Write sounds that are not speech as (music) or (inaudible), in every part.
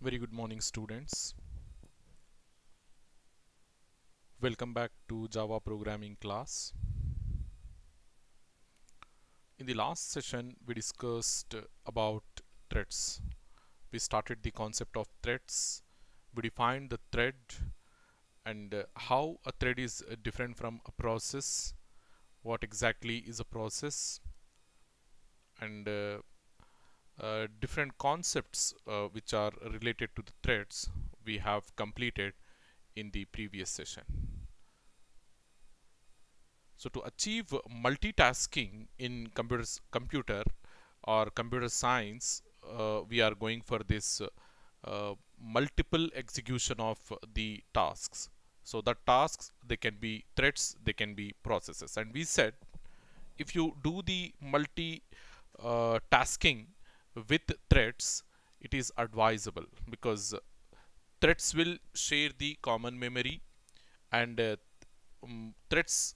Very good morning students. Welcome back to Java programming class. In the last session we discussed about threads. We started the concept of threads. We defined the thread and uh, how a thread is uh, different from a process. What exactly is a process and uh, uh, different concepts uh, which are related to the threads we have completed in the previous session. So to achieve multitasking in computers, computer or computer science, uh, we are going for this uh, multiple execution of the tasks. So the tasks, they can be threads, they can be processes. And we said, if you do the multi uh, tasking with threads it is advisable because threads will share the common memory and uh, um, threads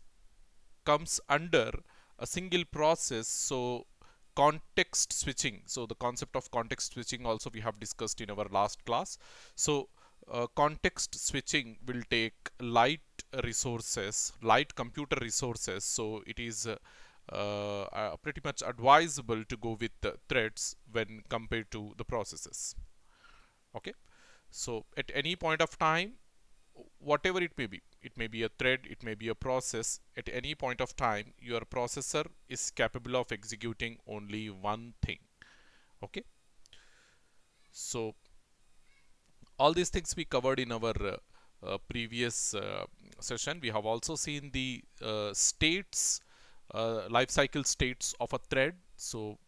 comes under a single process. So context switching. So the concept of context switching also we have discussed in our last class. So uh, context switching will take light resources light computer resources. So it is uh, uh, uh, pretty much advisable to go with the threads when compared to the processes. Okay? So at any point of time whatever it may be it may be a thread it may be a process at any point of time your processor is capable of executing only one thing. Okay? So all these things we covered in our uh, uh, previous uh, session. We have also seen the uh, states uh, life cycle states of a thread. So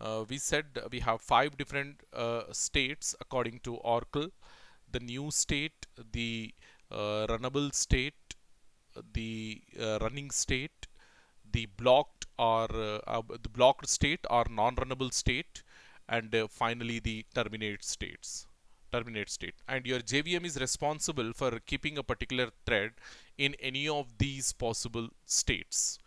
uh, we said we have five different uh, states according to Oracle. The new state the uh, runnable state the uh, running state the blocked or the blocked state or non-runnable state and finally the terminate states terminate state. And your JVM is responsible for keeping a particular thread in any of these possible states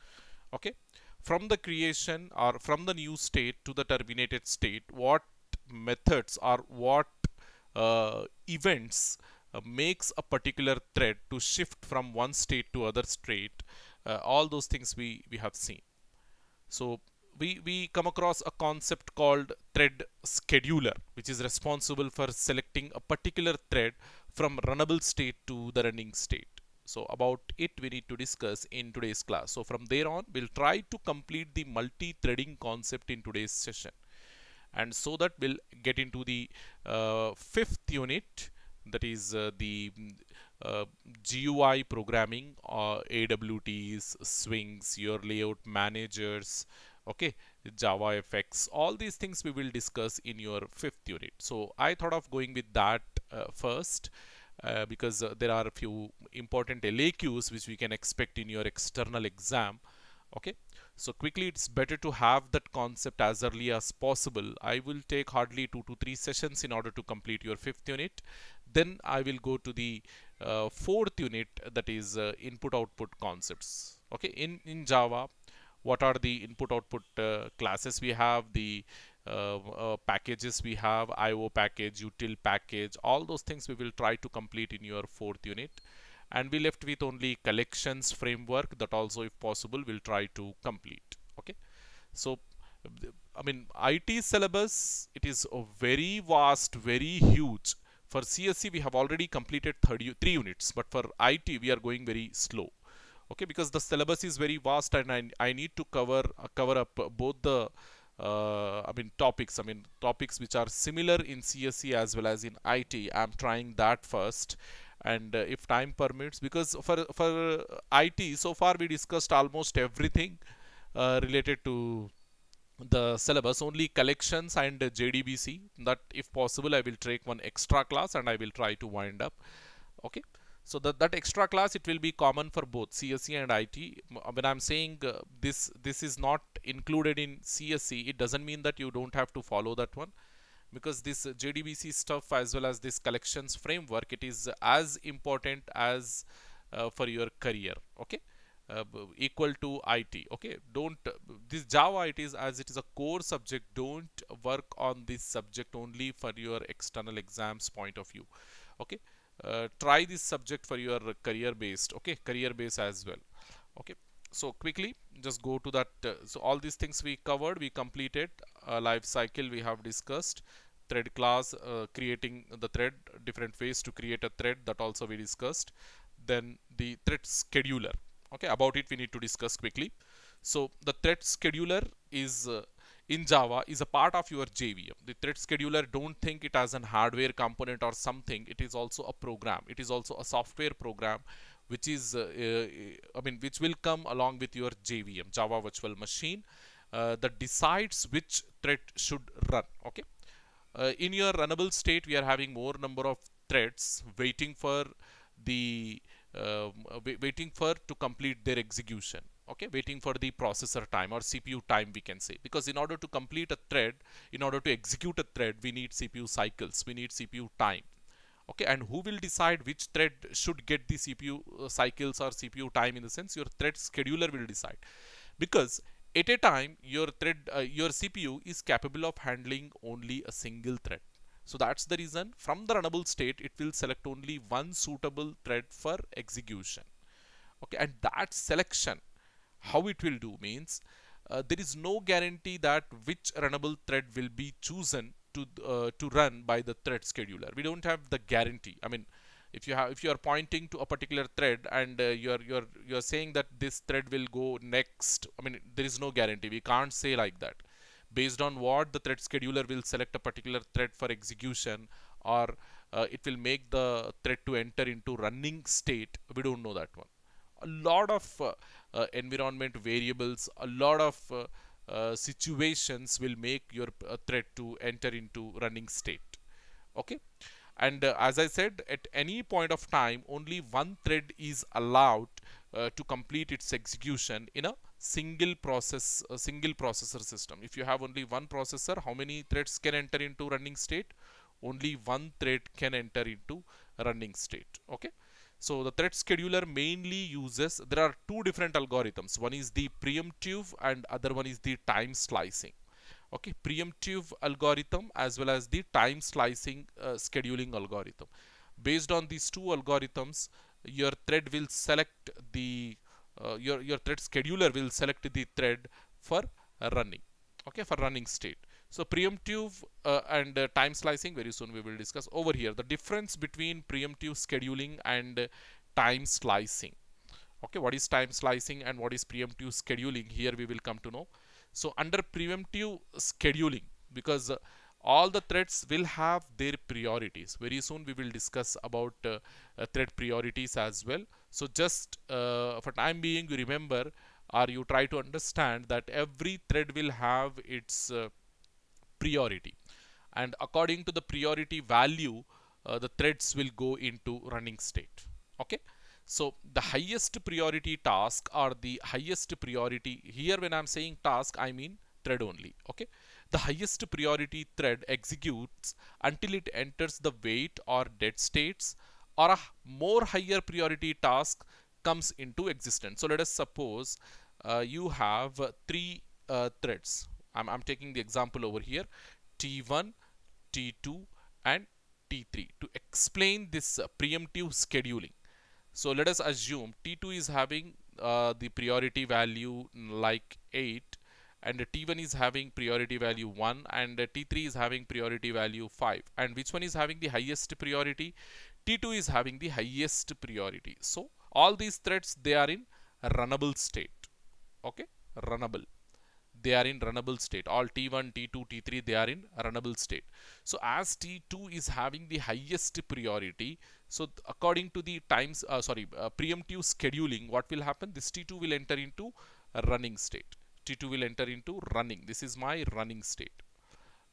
okay? From the creation or from the new state to the terminated state what methods or what uh, events uh, makes a particular thread to shift from one state to other state uh, all those things we we have seen. So we we come across a concept called thread scheduler which is responsible for selecting a particular thread from runnable state to the running state so about it we need to discuss in today's class. So from there on we'll try to complete the multi-threading concept in today's session. And so that we'll get into the uh, fifth unit that is uh, the uh, GUI programming, uh, AWTs, swings, your layout managers, okay, Java JavaFX, all these things we will discuss in your fifth unit. So I thought of going with that uh, first uh, because uh, there are a few important LAQs which we can expect in your external exam okay? So quickly it's better to have that concept as early as possible. I will take hardly two to three sessions in order to complete your fifth unit. Then I will go to the uh, fourth unit that is uh, input output concepts okay? In in Java what are the input output uh, classes we have the uh, uh, packages we have IO package util package all those things we will try to complete in your fourth unit. And we left with only collections framework that also if possible we'll try to complete okay? So I mean IT syllabus it is a very vast very huge. For CSE we have already completed 33 units but for IT we are going very slow okay? Because the syllabus is very vast and I, I need to cover uh, cover up both the uh, I mean topics I mean topics which are similar in CSE as well as in IT I'm trying that first. And uh, if time permits because for for IT so far we discussed almost everything uh, related to the syllabus only collections and JDBC that if possible I will take one extra class and I will try to wind up. Okay so that, that extra class it will be common for both CSE and IT. When I'm saying uh, this this is not included in CSE, it doesn't mean that you don't have to follow that one because this JDBC stuff as well as this collections framework it is as important as uh, for your career okay uh, equal to IT. Okay, don't this Java it is as it is a core subject. Don't work on this subject only for your external exams point of view. Okay, uh, try this subject for your career based. Okay, career based as well. Okay, so quickly just go to that. Uh, so all these things we covered, we completed a life cycle we have discussed thread class uh, creating the thread different ways to create a thread that also we discussed then the thread scheduler okay about it we need to discuss quickly so the thread scheduler is uh, in Java is a part of your JVM. The thread scheduler don't think it as an hardware component or something. It is also a program. It is also a software program which is uh, uh, I mean which will come along with your JVM Java virtual machine uh, that decides which thread should run okay uh, in your runnable state we are having more number of threads waiting for the um, waiting for to complete their execution okay waiting for the processor time or CPU time we can say. Because in order to complete a thread in order to execute a thread we need CPU cycles we need CPU time. Okay and who will decide which thread should get the CPU uh, cycles or CPU time in the sense your thread scheduler will decide. Because at a time your thread uh, your CPU is capable of handling only a single thread. So that's the reason from the runnable state, it will select only one suitable thread for execution. Okay, and that selection, how it will do means uh, there is no guarantee that which runnable thread will be chosen to uh, to run by the thread scheduler. We don't have the guarantee. I mean, if you have if you are pointing to a particular thread and uh, you're you're you're saying that this thread will go next, I mean, there is no guarantee. We can't say like that based on what the thread scheduler will select a particular thread for execution or uh, it will make the thread to enter into running state we don't know that one a lot of uh, uh, environment variables a lot of uh, uh, situations will make your uh, thread to enter into running state. Okay? And as I said at any point of time only one thread is allowed to complete its execution in a single process a single processor system. If you have only one processor how many threads can enter into running state? Only one thread can enter into running state. Okay so the thread scheduler mainly uses there are two different algorithms. One is the preemptive and other one is the time slicing. Okay preemptive algorithm as well as the time slicing uh, scheduling algorithm. Based on these two algorithms your thread will select the uh, your, your thread scheduler will select the thread for running okay for running state so preemptive uh, and uh, time slicing very soon we will discuss over here. The difference between preemptive scheduling and time slicing. Okay what is time slicing and what is preemptive scheduling? Here we will come to know. So under preemptive scheduling because uh, all the threads will have their priorities. Very soon we will discuss about uh, uh, thread priorities as well. So just uh, for time being you remember or you try to understand that every thread will have its uh, priority. And according to the priority value uh, the threads will go into running state. Okay? So the highest priority task or the highest priority here when I'm saying task I mean thread only. Okay? The highest priority thread executes until it enters the wait or dead states or a more higher priority task comes into existence. So let us suppose uh, you have uh, three threads. I'm, I'm taking the example over here. T1, T2 and T3 to explain this uh, preemptive scheduling. So let us assume T2 is having uh, the priority value like 8 and T1 is having priority value 1 and T3 is having priority value 5 and which one is having the highest priority? T2 is having the highest priority. So all these threads they are in runnable state. Okay? Runnable they are in runnable state all t1 t2 t3 they are in runnable state so as t2 is having the highest priority so according to the times uh, sorry uh, preemptive scheduling what will happen this t2 will enter into running state T2 will enter into running. This is my running state.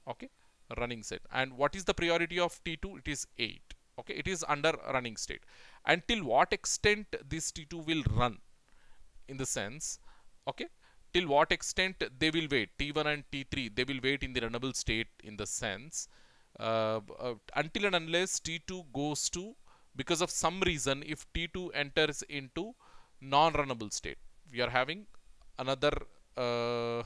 Okay, running state. And what is the priority of T2? It is 8. Okay, it is under running state. Until what extent this T2 will run? In the sense, okay, till what extent they will wait. T1 and T3, they will wait in the runnable state in the sense uh, uh, until and unless T2 goes to because of some reason if T2 enters into non-runnable state we are having another uh,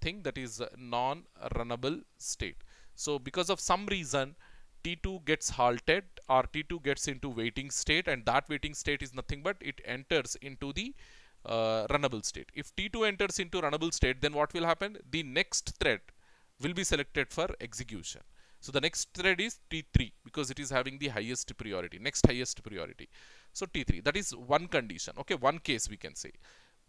thing that is non-runnable state. So because of some reason T2 gets halted or T2 gets into waiting state and that waiting state is nothing but it enters into the uh, runnable state. If T2 enters into runnable state then what will happen? The next thread will be selected for execution. So the next thread is T3 because it is having the highest priority, next highest priority. So T3, that is one condition, okay, one case we can say.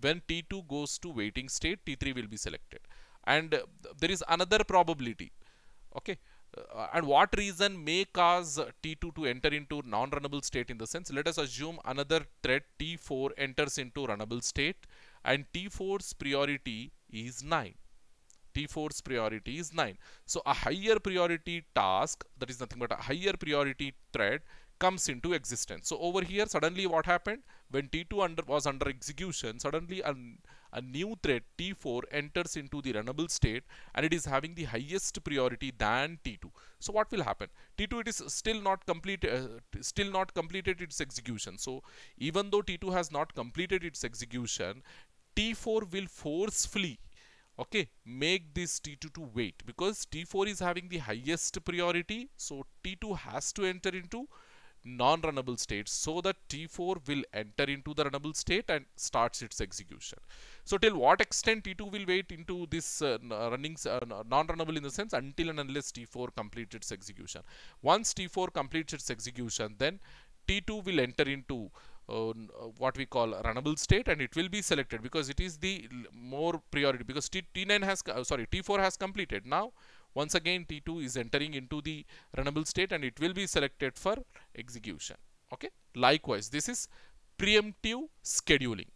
When T2 goes to waiting state, T3 will be selected. And uh, there is another probability, okay. Uh, and what reason may cause T2 to enter into non-runnable state in the sense, let us assume another thread T4 enters into runnable state and T4's priority is 9 T4's priority is 9. So a higher priority task, that is nothing but a higher priority thread comes into existence. So over here suddenly what happened? When T2 under, was under execution, suddenly a, a new thread T4 enters into the runnable state and it is having the highest priority than T2. So what will happen? T2 it is still not complete, uh, still not completed its execution. So even though T2 has not completed its execution, T4 will forcefully okay make this t2 to wait because t4 is having the highest priority so t2 has to enter into non-runnable state so that t4 will enter into the runnable state and starts its execution. So till what extent t2 will wait into this uh, running uh, non-runnable in the sense until and unless t4 completes its execution. Once t4 completes its execution then t2 will enter into uh, what we call runnable state and it will be selected because it is the more priority because T, T9 has uh, sorry T4 has completed. Now once again T2 is entering into the runnable state and it will be selected for execution. Okay? Likewise this is preemptive scheduling.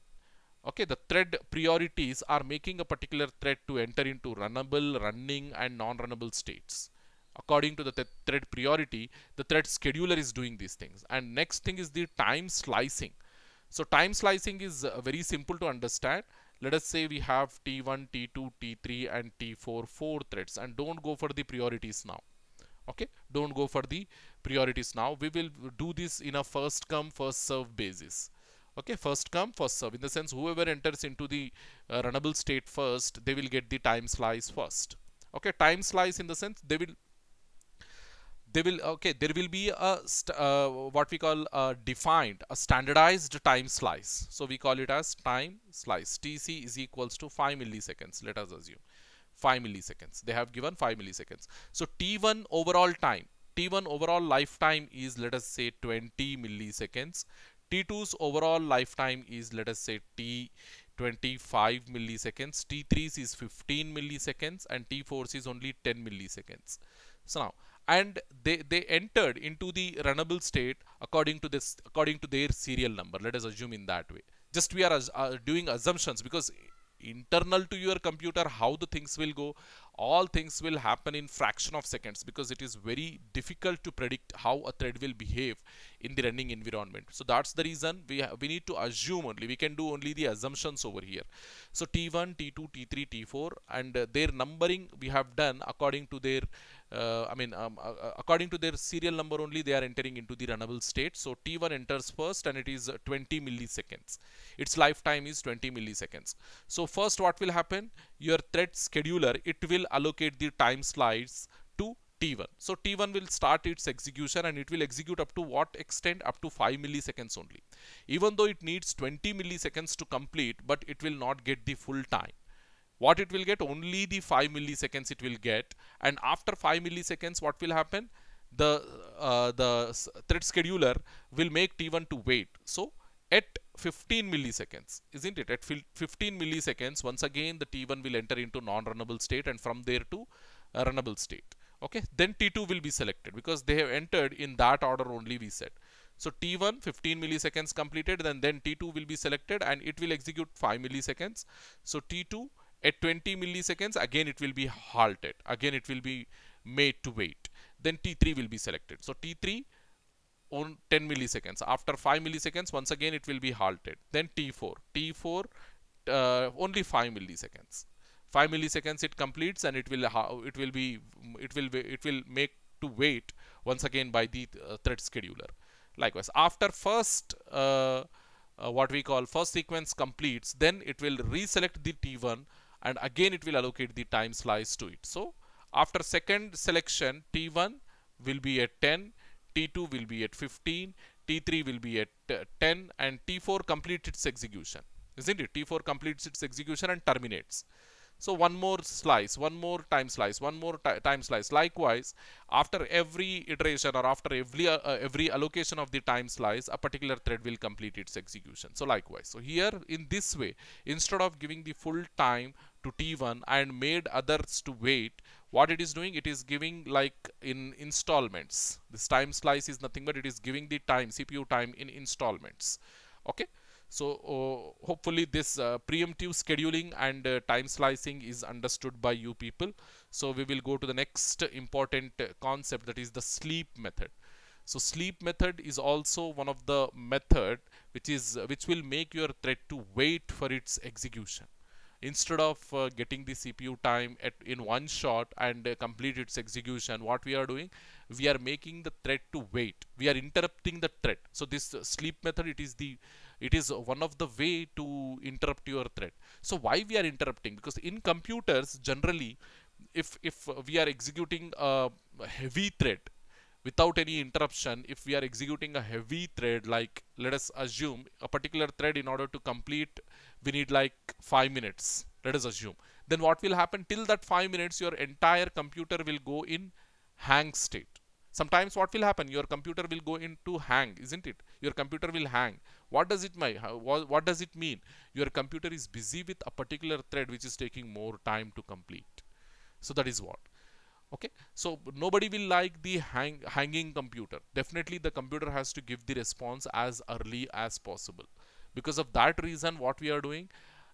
Okay? The thread priorities are making a particular thread to enter into runnable running and non-runnable states. According to the th thread priority the thread scheduler is doing these things. And next thing is the time slicing. So time slicing is uh, very simple to understand let us say we have t1 t2 t3 and t4 four threads and don't go for the priorities now. Okay? Don't go for the priorities now. We will do this in a first come first serve basis. Okay? First come first serve. In the sense whoever enters into the uh, runnable state first they will get the time slice first. Okay? Time slice in the sense they will they will okay there will be a uh, what we call a defined a standardized time slice. So we call it as time slice. Tc is equals to 5 milliseconds let us assume. 5 milliseconds. They have given 5 milliseconds. So t1 overall time t1 overall lifetime is let us say 20 milliseconds. T2's overall lifetime is let us say t 25 milliseconds. T3's is 15 milliseconds and t4's is only 10 milliseconds. So now and they they entered into the runnable state according to this according to their serial number. Let us assume in that way. Just we are uh, doing assumptions because internal to your computer how the things will go all things will happen in fraction of seconds because it is very difficult to predict how a thread will behave in the running environment so that's the reason we we need to assume only we can do only the assumptions over here so t1 t2 t3 t4 and uh, their numbering we have done according to their uh, I mean, um, uh, uh, according to their serial number only, they are entering into the runnable state. So T1 enters first and it is 20 milliseconds. Its lifetime is 20 milliseconds. So first what will happen? Your thread scheduler, it will allocate the time slice to T1. So T1 will start its execution and it will execute up to what extent? Up to 5 milliseconds only. Even though it needs 20 milliseconds to complete, but it will not get the full time what it will get only the 5 milliseconds it will get and after 5 milliseconds what will happen the uh, the thread scheduler will make t1 to wait so at 15 milliseconds isn't it? At 15 milliseconds once again the t1 will enter into non-runnable state and from there to a runnable state okay? Then t2 will be selected because they have entered in that order only we said. So t1 15 milliseconds completed then then t2 will be selected and it will execute 5 milliseconds. So t2 at 20 milliseconds again it will be halted. Again it will be made to wait. Then t3 will be selected. So t3 on 10 milliseconds. After 5 milliseconds once again it will be halted. Then t4 t4 uh, only 5 milliseconds. 5 milliseconds it completes and it will it will be it will be, it will make to wait once again by the uh, thread scheduler. Likewise after first uh, uh, what we call first sequence completes then it will reselect the t1 and again it will allocate the time slice to it. So after second selection t1 will be at 10 t2 will be at 15 t3 will be at uh, 10 and t4 completes its execution isn't it? T4 completes its execution and terminates so one more slice, one more time slice, one more time slice. Likewise, after every iteration or after every uh, uh, every allocation of the time slice, a particular thread will complete its execution. So likewise, so here in this way, instead of giving the full time to T1 and made others to wait, what it is doing, it is giving like in installments. This time slice is nothing but it is giving the time, CPU time in installments. Okay. So uh, hopefully this uh, preemptive scheduling and uh, time slicing is understood by you people. So we will go to the next important concept that is the sleep method. So sleep method is also one of the method which is which will make your thread to wait for its execution instead of uh, getting the CPU time at in one shot and uh, complete its execution what we are doing we are making the thread to wait we are interrupting the thread so this uh, sleep method it is the it is one of the way to interrupt your thread so why we are interrupting? Because in computers generally if if we are executing a heavy thread without any interruption if we are executing a heavy thread like let us assume a particular thread in order to complete we need like 5 minutes. Let us assume. Then what will happen? Till that 5 minutes your entire computer will go in hang state. Sometimes what will happen? Your computer will go into hang isn't it? Your computer will hang what does it mean? What does it mean? Your computer is busy with a particular thread which is taking more time to complete. So that is what. Okay? So nobody will like the hang, hanging computer. Definitely the computer has to give the response as early as possible. Because of that reason what we are doing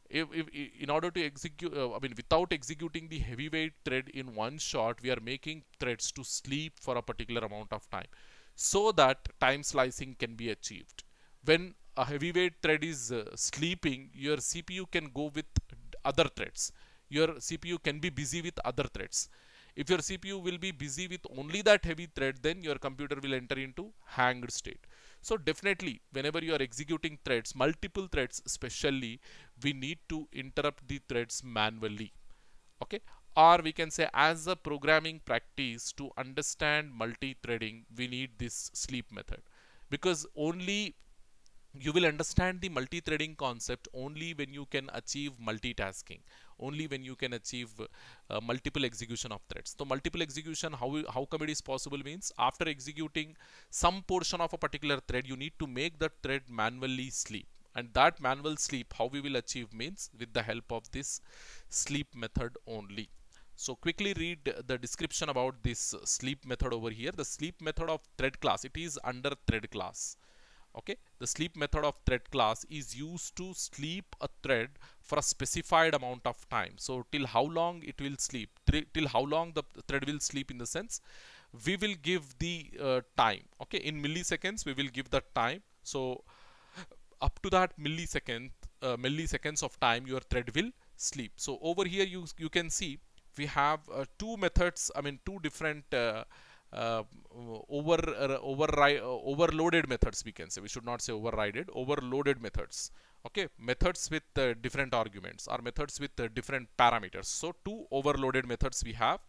if, if, in order to execute uh, i mean without executing the heavyweight thread in one shot we are making threads to sleep for a particular amount of time. So that time slicing can be achieved. When a heavyweight thread is uh, sleeping your cpu can go with other threads your cpu can be busy with other threads if your cpu will be busy with only that heavy thread then your computer will enter into hanged state so definitely whenever you are executing threads, multiple threads especially, we need to interrupt the threads manually. Okay. Or we can say as a programming practice to understand multi-threading, we need this sleep method because only you will understand the multi-threading concept only when you can achieve multitasking only when you can achieve uh, multiple execution of threads. So multiple execution how how come it is possible means after executing some portion of a particular thread you need to make the thread manually sleep. And that manual sleep how we will achieve means with the help of this sleep method only. So quickly read the description about this sleep method over here. The sleep method of thread class it is under thread class okay? The sleep method of thread class is used to sleep a thread for a specified amount of time. So till how long it will sleep? Till how long the thread will sleep in the sense we will give the uh, time. Okay? In milliseconds we will give the time. So up to that millisecond uh, milliseconds of time your thread will sleep. So over here you you can see we have uh, two methods i mean two different uh, uh, over uh, override uh, overloaded methods we can say. We should not say overrided overloaded methods. Okay? Methods with uh, different arguments or methods with uh, different parameters. So two overloaded methods we have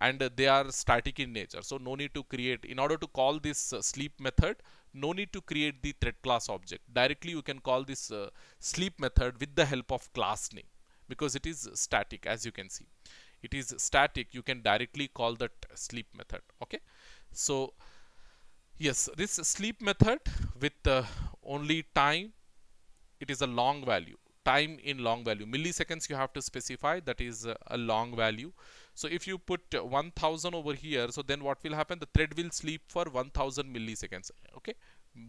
and uh, they are static in nature. So no need to create in order to call this uh, sleep method no need to create the thread class object. Directly you can call this sleep method with the help of class name because it is static as you can see it is static. You can directly call that sleep method. Okay? So yes this sleep method with uh, only time it is a long value. Time in long value. Milliseconds you have to specify that is uh, a long value. So if you put 1000 over here so then what will happen? The thread will sleep for 1000 milliseconds. Okay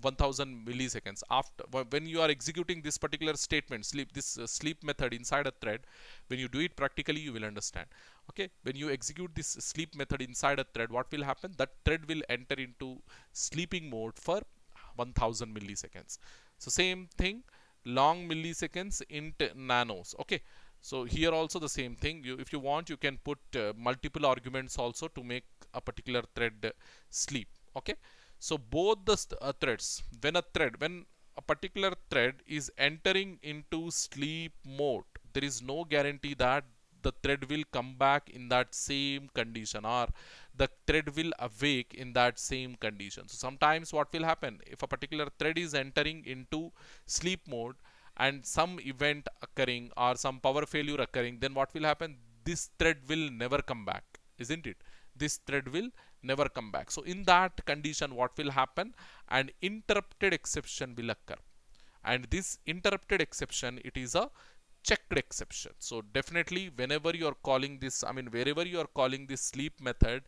1000 milliseconds after when you are executing this particular statement sleep this uh, sleep method inside a thread when you do it practically you will understand. Okay? When you execute this sleep method inside a thread what will happen? That thread will enter into sleeping mode for 1000 milliseconds. So same thing long milliseconds int nanos. Okay? So here also the same thing. You if you want you can put uh, multiple arguments also to make a particular thread sleep. Okay so both the uh, threads when a thread when a particular thread is entering into sleep mode there is no guarantee that the thread will come back in that same condition or the thread will awake in that same condition. So sometimes what will happen if a particular thread is entering into sleep mode and some event occurring or some power failure occurring then what will happen? This thread will never come back isn't it this thread will never come back. So in that condition what will happen? An interrupted exception will occur. And this interrupted exception it is a checked exception. So definitely whenever you are calling this i mean wherever you are calling this sleep method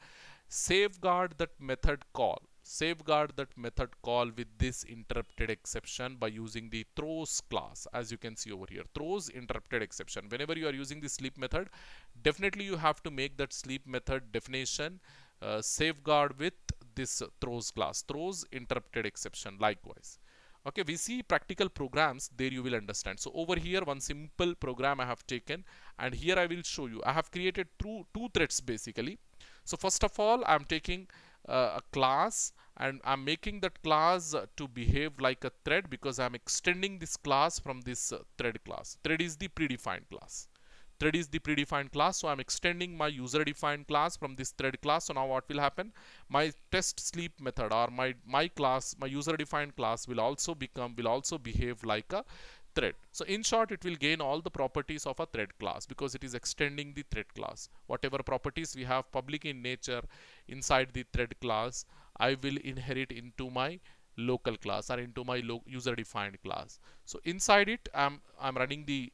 safeguard that method call safeguard that method call with this interrupted exception by using the throws class as you can see over here. Throws interrupted exception. Whenever you are using the sleep method definitely you have to make that sleep method definition uh, safeguard with this throws class throws interrupted exception likewise. Okay we see practical programs there you will understand. So over here one simple program i have taken and here i will show you. I have created two two threads basically. So first of all i'm taking uh, a class and I'm making that class to behave like a thread because I'm extending this class from this uh, thread class. Thread is the predefined class. Thread is the predefined class. So I'm extending my user defined class from this thread class. So now what will happen? My test sleep method or my, my class, my user defined class will also become, will also behave like a thread. So in short, it will gain all the properties of a thread class because it is extending the thread class. Whatever properties we have public in nature inside the thread class, I will inherit into my local class or into my user defined class. So inside it, I'm, I'm running the,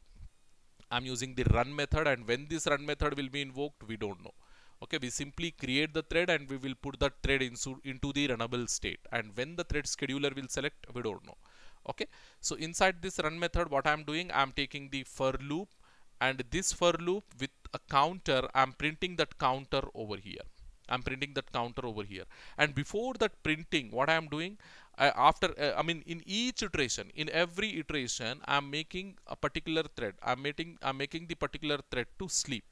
I'm using the run method and when this run method will be invoked, we don't know okay we simply create the thread and we will put that thread into, into the runnable state and when the thread scheduler will select we don't know okay? So inside this run method what i'm doing i'm taking the for loop and this for loop with a counter i'm printing that counter over here. I'm printing that counter over here. And before that printing what i'm doing uh, after uh, i mean in each iteration in every iteration i'm making a particular thread. I'm making i'm making the particular thread to sleep.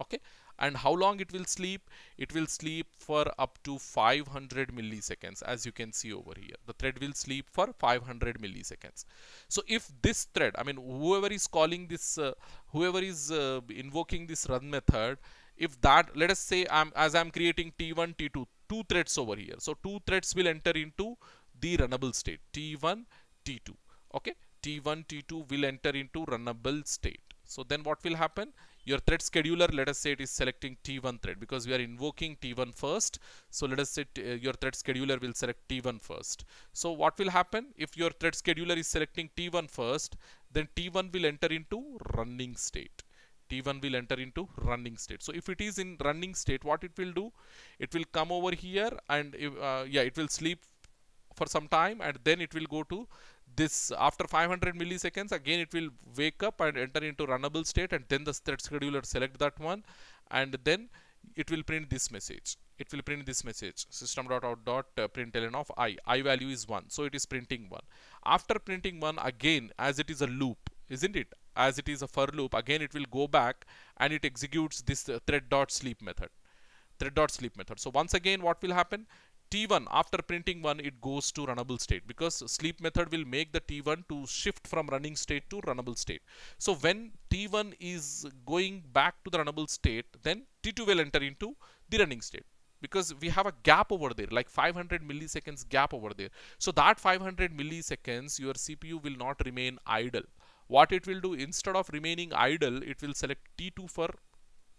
Okay and how long it will sleep? It will sleep for up to 500 milliseconds as you can see over here. The thread will sleep for 500 milliseconds. So if this thread i mean whoever is calling this uh, whoever is uh, invoking this run method if that let us say i'm as i'm creating t1 t2 two threads over here. So two threads will enter into the runnable state t1 t2 okay? T1 t2 will enter into runnable state. So then what will happen your thread scheduler let us say it is selecting t1 thread because we are invoking t1 first. So let us say uh, your thread scheduler will select t1 first. So what will happen? If your thread scheduler is selecting t1 first then t1 will enter into running state. T1 will enter into running state. So if it is in running state what it will do? It will come over here and uh, yeah it will sleep for some time and then it will go to this after 500 milliseconds again it will wake up and enter into runnable state and then the thread scheduler select that one and then it will print this message. It will print this message system.out.println of i. I value is 1 so it is printing 1 after printing 1 again as it is a loop isn't it? As it is a for loop again it will go back and it executes this uh, thread.sleep method. Thread.sleep method. So once again what will happen T1 after printing 1 it goes to runnable state because sleep method will make the T1 to shift from running state to runnable state. So when T1 is going back to the runnable state then T2 will enter into the running state because we have a gap over there like 500 milliseconds gap over there. So that 500 milliseconds your CPU will not remain idle. What it will do instead of remaining idle it will select T2 for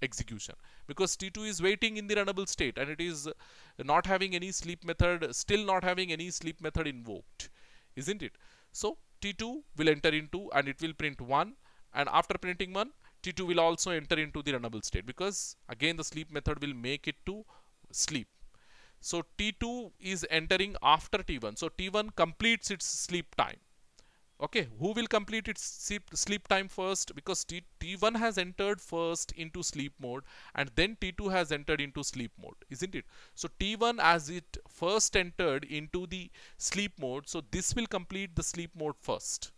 execution. Because T2 is waiting in the runnable state and it is not having any sleep method still not having any sleep method invoked isn't it? So T2 will enter into and it will print 1 and after printing 1 T2 will also enter into the runnable state because again the sleep method will make it to sleep. So T2 is entering after T1 so T1 completes its sleep time okay who will complete its sleep, sleep time first because T, t1 has entered first into sleep mode and then t2 has entered into sleep mode isn't it so t1 as it first entered into the sleep mode so this will complete the sleep mode first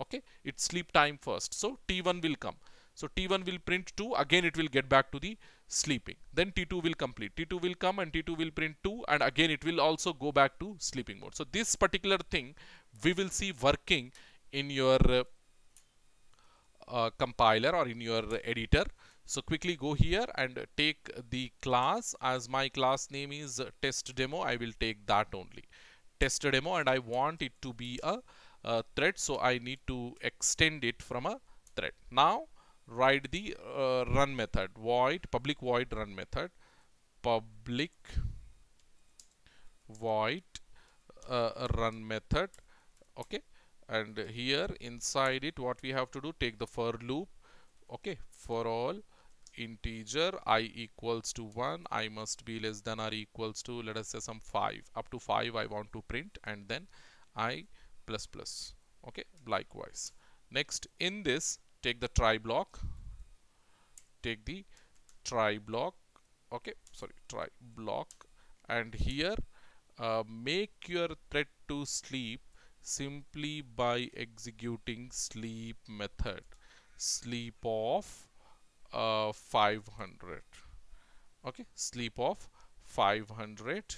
okay it's sleep time first so t1 will come so T1 will print 2, again it will get back to the sleeping. Then T2 will complete. T2 will come and T2 will print 2 and again it will also go back to sleeping mode. So this particular thing we will see working in your uh, compiler or in your editor. So quickly go here and take the class. As my class name is test demo I will take that only. Test demo and I want it to be a, a thread so I need to extend it from a thread. Now write the uh, run method void public void run method public void uh, run method okay? And here inside it what we have to do take the for loop. Okay? For all integer i equals to 1 i must be less than or equals to let us say some 5 up to 5 i want to print and then i plus plus. Okay? Likewise. Next in this take the try block. Take the try block. Okay? Sorry try block. And here uh, make your thread to sleep simply by executing sleep method. Sleep of uh, 500 okay sleep of 500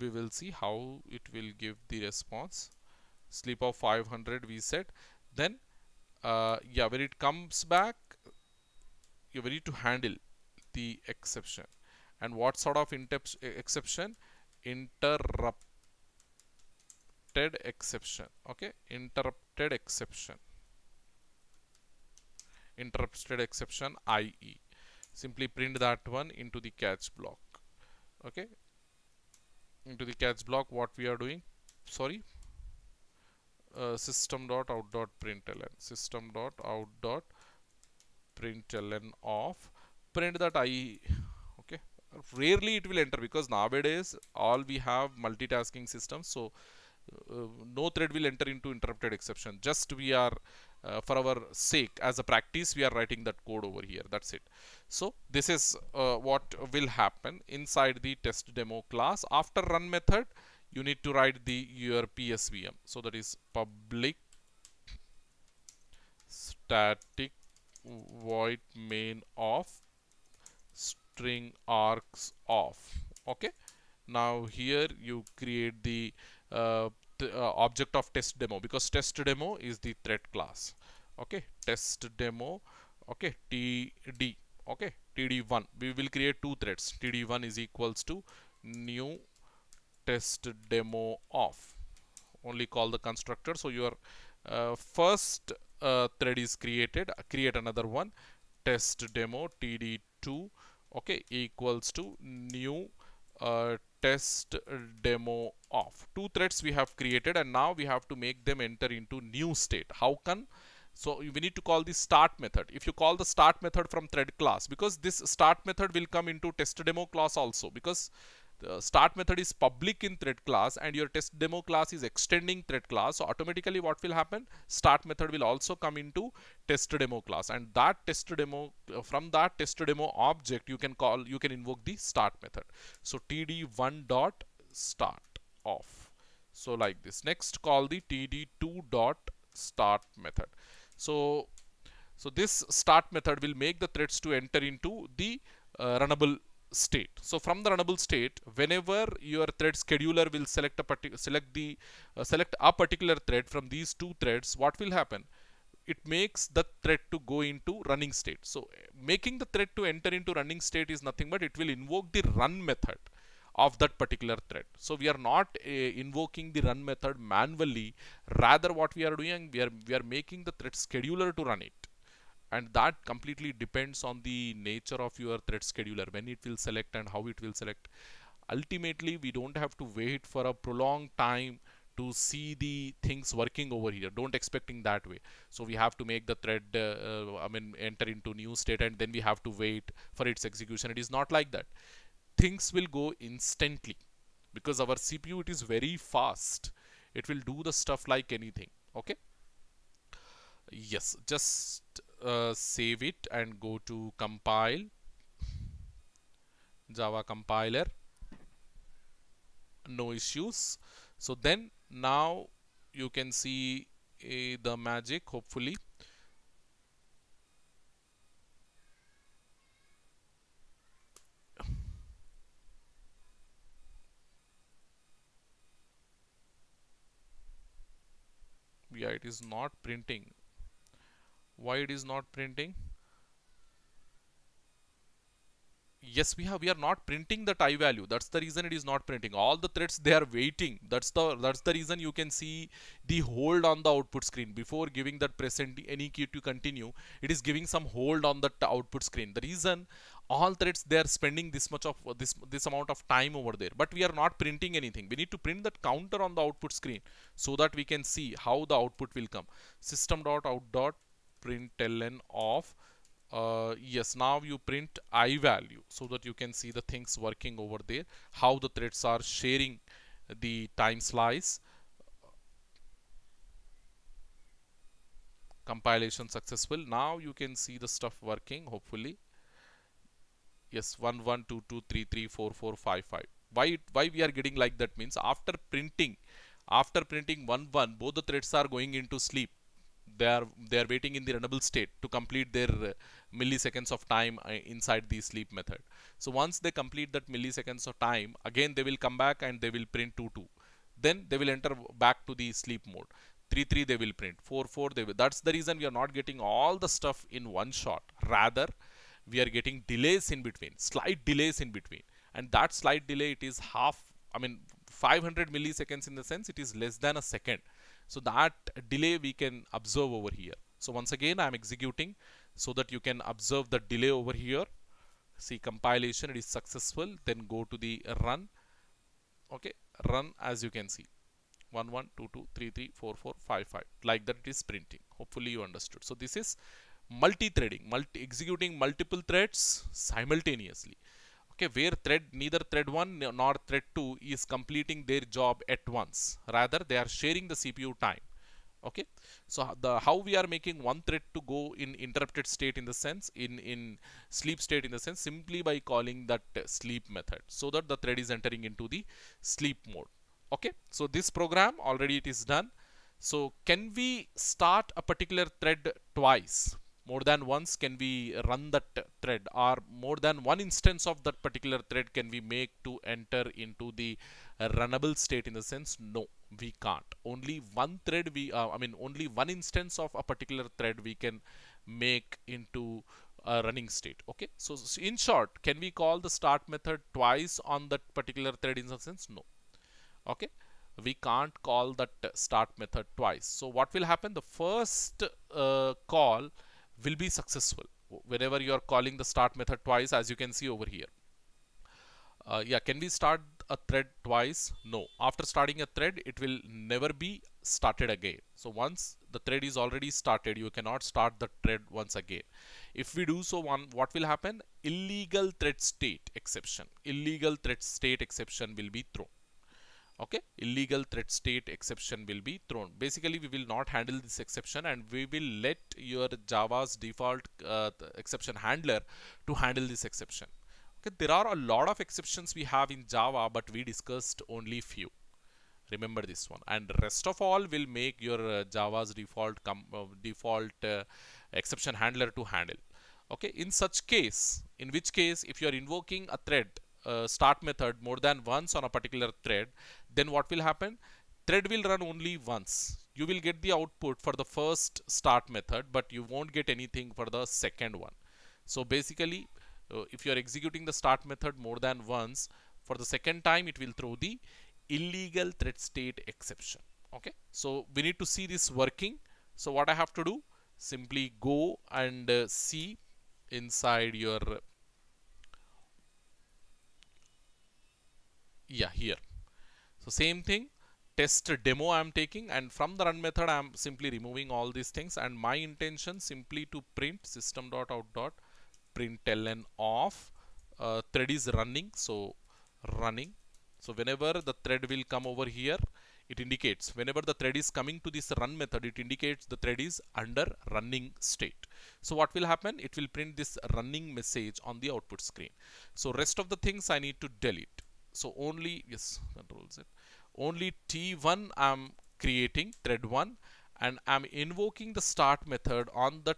we will see how it will give the response. Sleep of 500 we said. Then uh, yeah when it comes back you need to handle the exception. And what sort of exception interrupted exception. Okay? Interrupted exception. Interrupted exception IE simply print that one into the catch block. Okay? Into the catch block what we are doing? Sorry? Uh, system dot out dot println system dot out dot println of print that I okay? Rarely it will enter because nowadays all we have multitasking systems so no thread will enter into interrupted exception. Just we are uh, for our sake as a practice we are writing that code over here. That's it. So this is uh, what will happen inside the test demo class. After run method you need to write the your psvm so that is public static void main of string args of. Okay? Now here you create the uh, uh, object of test demo because test demo is the thread class. Okay test demo okay td okay td1 we will create two threads td1 is equals to new test demo of. Only call the constructor. So your uh, first uh, thread is created. Create another one. Test demo td2 okay equals to new uh, test uh, demo of. Two threads we have created and now we have to make them enter into new state. How can so we need to call the start method. If you call the start method from thread class because this start method will come into test demo class also because the start method is public in thread class and your test demo class is extending thread class. So automatically what will happen? Start method will also come into test demo class and that test demo uh, from that test demo object you can call you can invoke the start method. So td1 dot start off. So like this. Next call the td2 dot start method. So so this start method will make the threads to enter into the uh, runnable state. So from the runnable state, whenever your thread scheduler will select a particular select the uh, select a particular thread from these two threads, what will happen? It makes the thread to go into running state. So making the thread to enter into running state is nothing but it will invoke the run method of that particular thread. So we are not uh, invoking the run method manually. Rather, what we are doing, we are we are making the thread scheduler to run it and that completely depends on the nature of your thread scheduler when it will select and how it will select. Ultimately we don't have to wait for a prolonged time to see the things working over here. Don't expecting that way. So we have to make the thread uh, uh, i mean enter into new state and then we have to wait for its execution. It is not like that. Things will go instantly because our cpu it is very fast. It will do the stuff like anything. Okay? Yes just uh, save it and go to compile. Java compiler. No issues. So then now you can see uh, the magic hopefully. Yeah it is not printing why it is not printing? Yes we have we are not printing the tie value. That's the reason it is not printing. All the threads they are waiting. That's the that's the reason you can see the hold on the output screen. Before giving that present any key to continue it is giving some hold on the output screen. The reason all threads they are spending this much of this this amount of time over there. But we are not printing anything. We need to print that counter on the output screen so that we can see how the output will come. System dot out dot println of uh, yes now you print i value so that you can see the things working over there how the threads are sharing the time slice. Compilation successful. Now you can see the stuff working hopefully. Yes 1 1 2 2 3 3 4 4 5 5 why it, why we are getting like that means after printing after printing 1 1 both the threads are going into sleep they are they are waiting in the runnable state to complete their uh, milliseconds of time uh, inside the sleep method. So once they complete that milliseconds of time again they will come back and they will print 2 2 then they will enter back to the sleep mode. 3 3 they will print. 4 4 they will that's the reason we are not getting all the stuff in one shot. Rather we are getting delays in between slight delays in between. And that slight delay it is half i mean 500 milliseconds in the sense it is less than a second so that delay we can observe over here. So once again i am executing so that you can observe the delay over here. See compilation it is successful. Then go to the run. Okay run as you can see. 1 1 2 2 3 3 4 4 5 5 like that it is printing. Hopefully you understood. So this is multi-threading multi executing multiple threads simultaneously okay where thread neither thread 1 nor thread 2 is completing their job at once. Rather they are sharing the cpu time. Okay? So the how we are making one thread to go in interrupted state in the sense in in sleep state in the sense simply by calling that sleep method so that the thread is entering into the sleep mode. Okay? So this program already it is done. So can we start a particular thread twice more than once can we run that thread or more than one instance of that particular thread can we make to enter into the runnable state in the sense no we can't. Only one thread we uh, i mean only one instance of a particular thread we can make into a running state okay? So in short can we call the start method twice on that particular thread in the sense? No okay? We can't call that start method twice. So what will happen? The first uh, call will be successful. Whenever you are calling the start method twice as you can see over here. Uh, yeah can we start a thread twice? No. After starting a thread it will never be started again. So once the thread is already started you cannot start the thread once again. If we do so one what will happen? Illegal thread state exception. Illegal thread state exception will be thrown okay? Illegal thread state exception will be thrown. Basically we will not handle this exception and we will let your java's default uh, exception handler to handle this exception. Okay? There are a lot of exceptions we have in java but we discussed only few. Remember this one. And rest of all will make your uh, java's default uh, default uh, exception handler to handle. Okay? In such case in which case if you are invoking a thread uh, start method more than once on a particular thread then what will happen? Thread will run only once. You will get the output for the first start method but you won't get anything for the second one. So basically uh, if you are executing the start method more than once for the second time it will throw the illegal thread state exception. Okay? So we need to see this working. So what I have to do? Simply go and uh, see inside your yeah here. So same thing. Test demo I am taking and from the run method I am simply removing all these things and my intention simply to print system dot out dot println of uh, thread is running so running. So whenever the thread will come over here it indicates. Whenever the thread is coming to this run method it indicates the thread is under running state. So what will happen? It will print this running message on the output screen. So rest of the things I need to delete so only yes control Z. Only t1 I'm creating thread 1 and I'm invoking the start method on the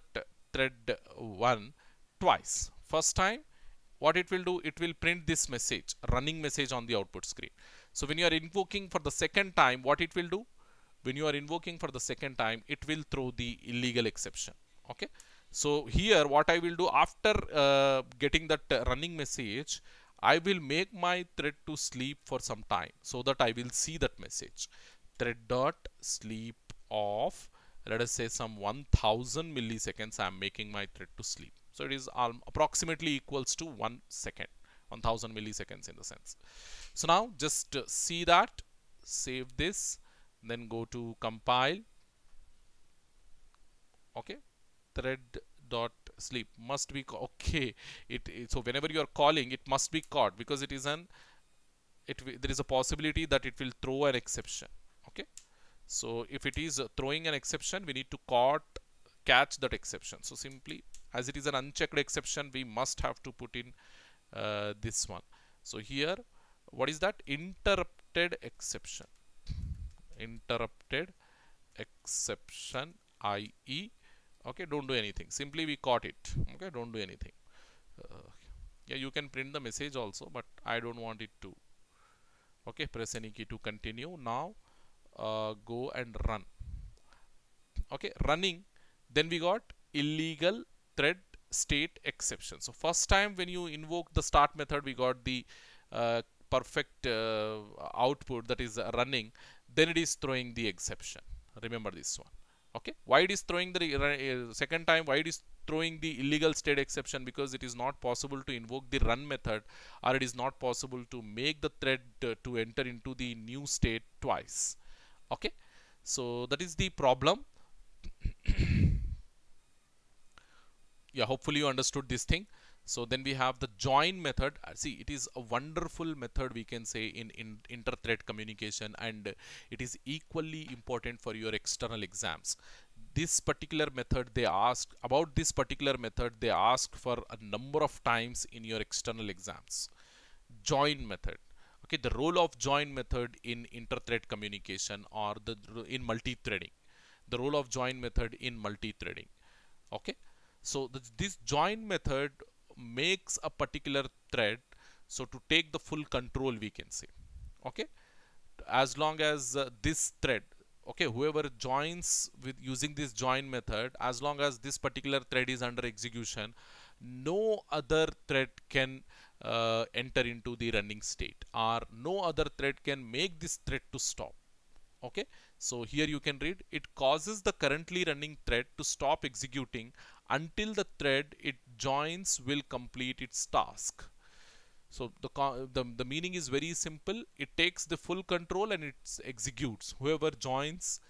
thread 1 twice. First time what it will do it will print this message running message on the output screen. So when you are invoking for the second time what it will do? When you are invoking for the second time it will throw the illegal exception okay? So here what I will do after uh, getting that running message I will make my thread to sleep for some time so that I will see that message. Thread dot sleep off let us say some 1000 milliseconds I am making my thread to sleep. So it is um, approximately equals to one second 1000 milliseconds in the sense. So now just uh, see that save this then go to compile. Okay. Thread dot sleep must be okay. It, it, so whenever you are calling it must be caught because it is an it there is a possibility that it will throw an exception okay? So if it is throwing an exception we need to caught catch that exception. So simply as it is an unchecked exception we must have to put in uh, this one. So here what is that? Interrupted exception. Interrupted exception ie okay don't do anything. Simply we caught it. Okay don't do anything. Uh, yeah you can print the message also but I don't want it to. Okay press any key to continue. Now uh, go and run. Okay running then we got illegal thread state exception. So first time when you invoke the start method we got the uh, perfect uh, output that is running then it is throwing the exception. Remember this one okay? Why it is throwing the uh, second time why it is throwing the illegal state exception because it is not possible to invoke the run method or it is not possible to make the thread uh, to enter into the new state twice. Okay? So that is the problem. (coughs) Yeah hopefully you understood this thing so then we have the join method. Uh, see, it is a wonderful method we can say in, in inter-thread communication and it is equally important for your external exams. This particular method they asked, about this particular method they asked for a number of times in your external exams. Join method. Okay, the role of join method in inter-thread communication or the in multi-threading. The role of join method in multi-threading. Okay, so this join method makes a particular thread so to take the full control we can say. Okay? As long as uh, this thread okay whoever joins with using this join method as long as this particular thread is under execution no other thread can uh, enter into the running state or no other thread can make this thread to stop. Okay? So here you can read it causes the currently running thread to stop executing until the thread it joins will complete its task. So the, the the meaning is very simple. It takes the full control and it executes. Whoever joins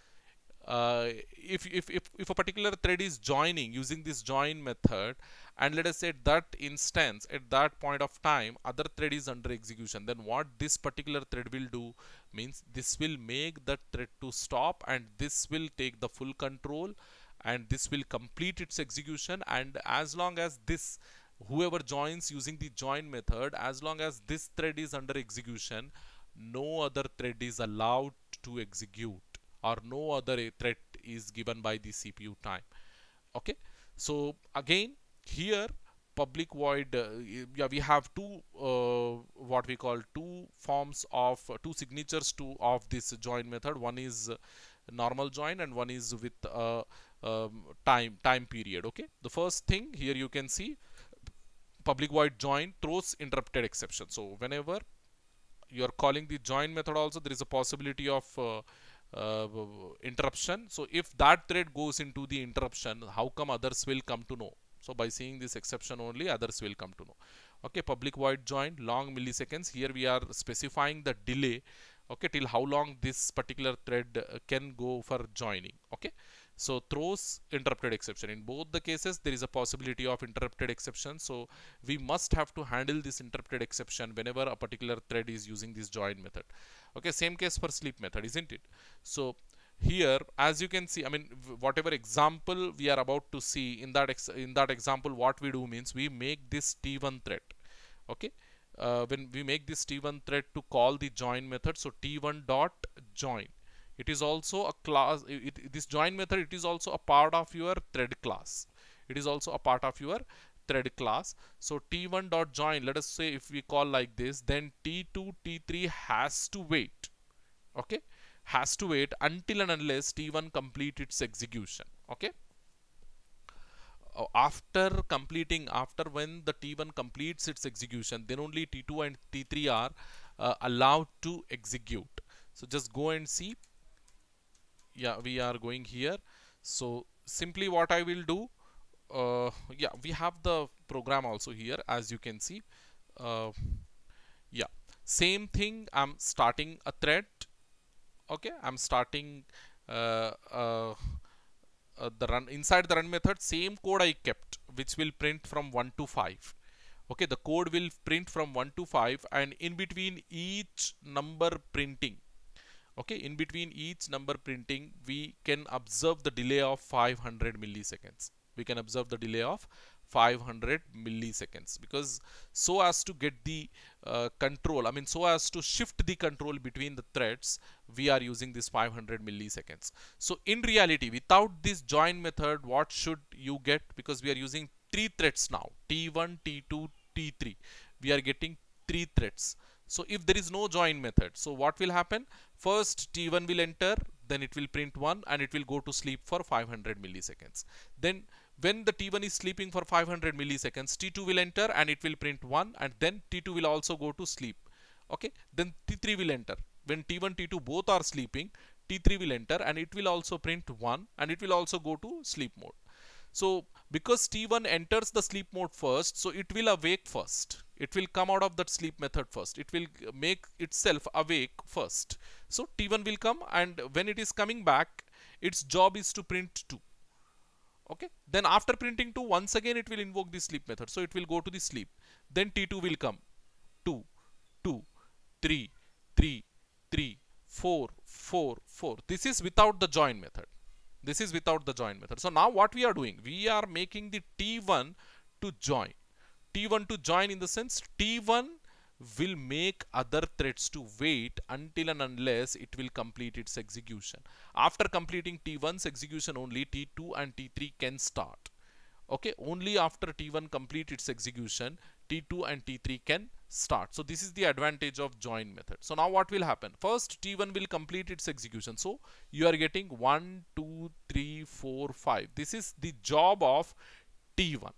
uh, if, if, if, if a particular thread is joining using this join method and let us say that instance at that point of time other thread is under execution then what this particular thread will do means this will make that thread to stop and this will take the full control and this will complete its execution. And as long as this whoever joins using the join method as long as this thread is under execution no other thread is allowed to execute or no other thread is given by the CPU time. Okay? So again here public void uh, yeah we have two uh, what we call two forms of uh, two signatures to of this join method. One is normal join and one is with uh, um, time time period okay? The first thing here you can see public void join throws interrupted exception. So whenever you are calling the join method also there is a possibility of uh, uh, interruption. So if that thread goes into the interruption how come others will come to know? So by seeing this exception only others will come to know. Okay public void join long milliseconds. Here we are specifying the delay okay till how long this particular thread uh, can go for joining okay so throws interrupted exception. In both the cases, there is a possibility of interrupted exception. So we must have to handle this interrupted exception whenever a particular thread is using this join method. Okay, same case for sleep method, isn't it? So here, as you can see, I mean, whatever example we are about to see in that in that example, what we do means we make this T1 thread. Okay. Uh, when we make this T1 thread to call the join method, so T1 dot join it is also a class it, this join method it is also a part of your thread class. It is also a part of your thread class. So t1 dot join let us say if we call like this then t2 t3 has to wait. Okay? Has to wait until and unless T1 complete its execution. Okay? Uh, after completing after when the T1 completes its execution then only T2 and T3 are uh, allowed to execute. So just go and see yeah we are going here. So simply what I will do uh, yeah we have the program also here as you can see. Uh, yeah same thing I'm starting a thread okay? I'm starting uh, uh, uh, the run inside the run method same code I kept which will print from 1 to 5 okay the code will print from 1 to 5 and in between each number printing okay in between each number printing we can observe the delay of 500 milliseconds. We can observe the delay of 500 milliseconds because so as to get the uh, control I mean so as to shift the control between the threads we are using this 500 milliseconds. So in reality without this join method what should you get? Because we are using three threads now t1 t2 t3 we are getting three threads so if there is no join method so what will happen first t1 will enter then it will print 1 and it will go to sleep for 500 milliseconds then when the T1 is sleeping for 500 milliseconds, T2 will enter and it will print 1 and then T2 will also go to sleep. Okay, then T3 will enter. When T1, T2 both are sleeping, T3 will enter and it will also print 1 and it will also go to sleep mode. So because T1 enters the sleep mode first, so it will awake first. It will come out of that sleep method first. It will make itself awake first. So T1 will come and when it is coming back, its job is to print 2 okay? Then after printing 2 once again it will invoke the sleep method. So it will go to the sleep. Then t2 will come. 2 2 3 3 3 4 4 4 this is without the join method this is without the join method so now what we are doing we are making the t1 to join t1 to join in the sense t1 will make other threads to wait until and unless it will complete its execution. After completing T1's execution only T2 and T3 can start. Okay, only after T1 complete its execution T2 and T3 can start. So this is the advantage of join method. So now what will happen? First T1 will complete its execution. So you are getting 1, 2, 3, 4, 5. This is the job of T1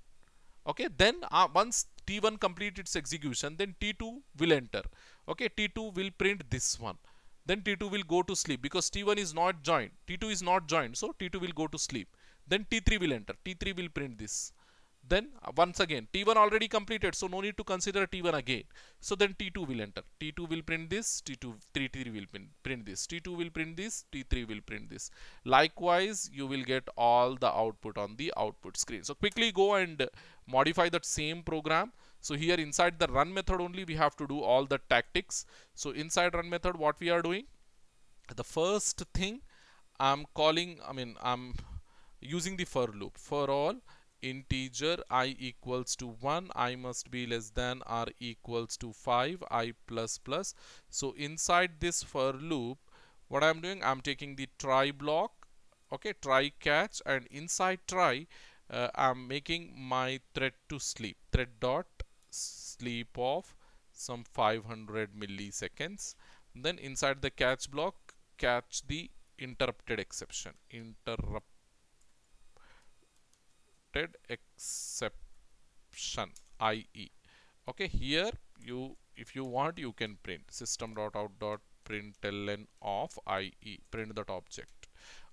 okay then uh, once t1 complete its execution then t2 will enter okay t2 will print this one then t2 will go to sleep because t1 is not joined t2 is not joined so t2 will go to sleep then t3 will enter t3 will print this then uh, once again t1 already completed so no need to consider t1 again. So then t2 will enter. T2 will print this t2 t3 will print, print this. T2 will print this t3 will print this. Likewise you will get all the output on the output screen. So quickly go and modify that same program. So here inside the run method only we have to do all the tactics. So inside run method what we are doing? The first thing i'm calling i mean i'm using the for loop. For all integer i equals to 1 i must be less than or equals to 5 i plus plus. So inside this for loop what i'm doing i'm taking the try block okay try catch and inside try uh, i'm making my thread to sleep. Thread dot sleep of some 500 milliseconds. Then inside the catch block catch the interrupted exception. Interrupt exception IE. Okay, here you if you want you can print system dot out dot println of IE print that object.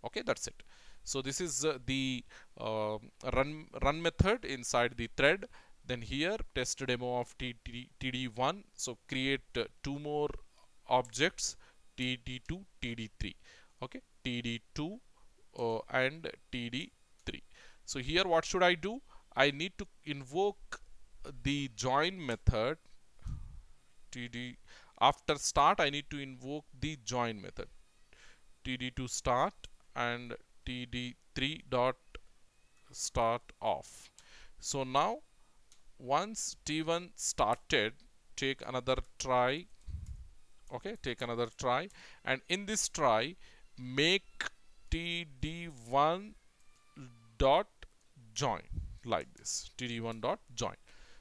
Okay, that's it. So this is uh, the uh, run run method inside the thread. Then here test demo of TD, TD1. So create uh, two more objects TD2, TD3. Okay, TD2 uh, and TD3 so here what should I do? I need to invoke the join method. Td after start I need to invoke the join method. Td to start and td3 dot start off. So now once t1 started take another try. Okay take another try. And in this try make td1 dot join like this td1 dot join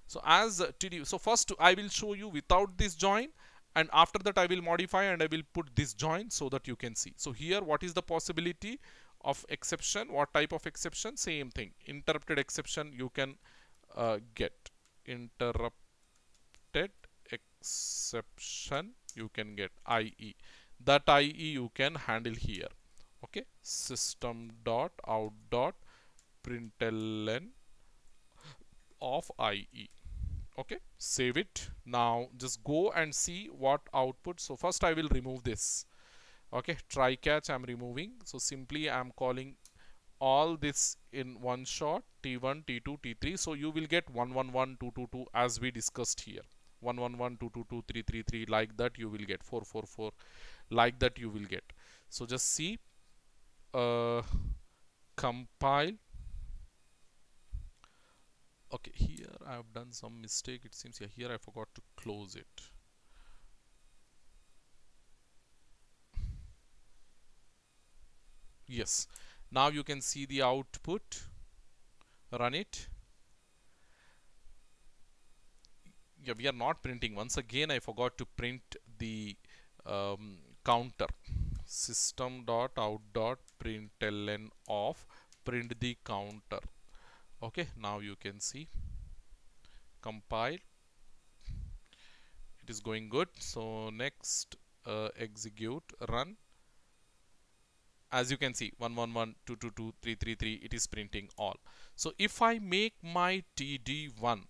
so as uh, td so first I will show you without this join and after that I will modify and I will put this join so that you can see. So here what is the possibility of exception? What type of exception? Same thing. Interrupted exception you can uh, get. Interrupted exception you can get IE. That IE you can handle here. Okay. System dot out dot println of IE okay save it. Now just go and see what output. So first I will remove this. Okay try catch I'm removing. So simply I'm calling all this in one shot t1 t2 t3 so you will get 111 222 as we discussed here. 111 222 333 like that you will get. 444 like that you will get. So just see uh, compile okay here I have done some mistake it seems here I forgot to close it. Yes now you can see the output run it. Yeah we are not printing once again I forgot to print the um, counter. System dot out dot println of print the counter okay now you can see. Compile. It is going good. So next uh, execute run. As you can see 111 222 333 it is printing all. So if I make my td1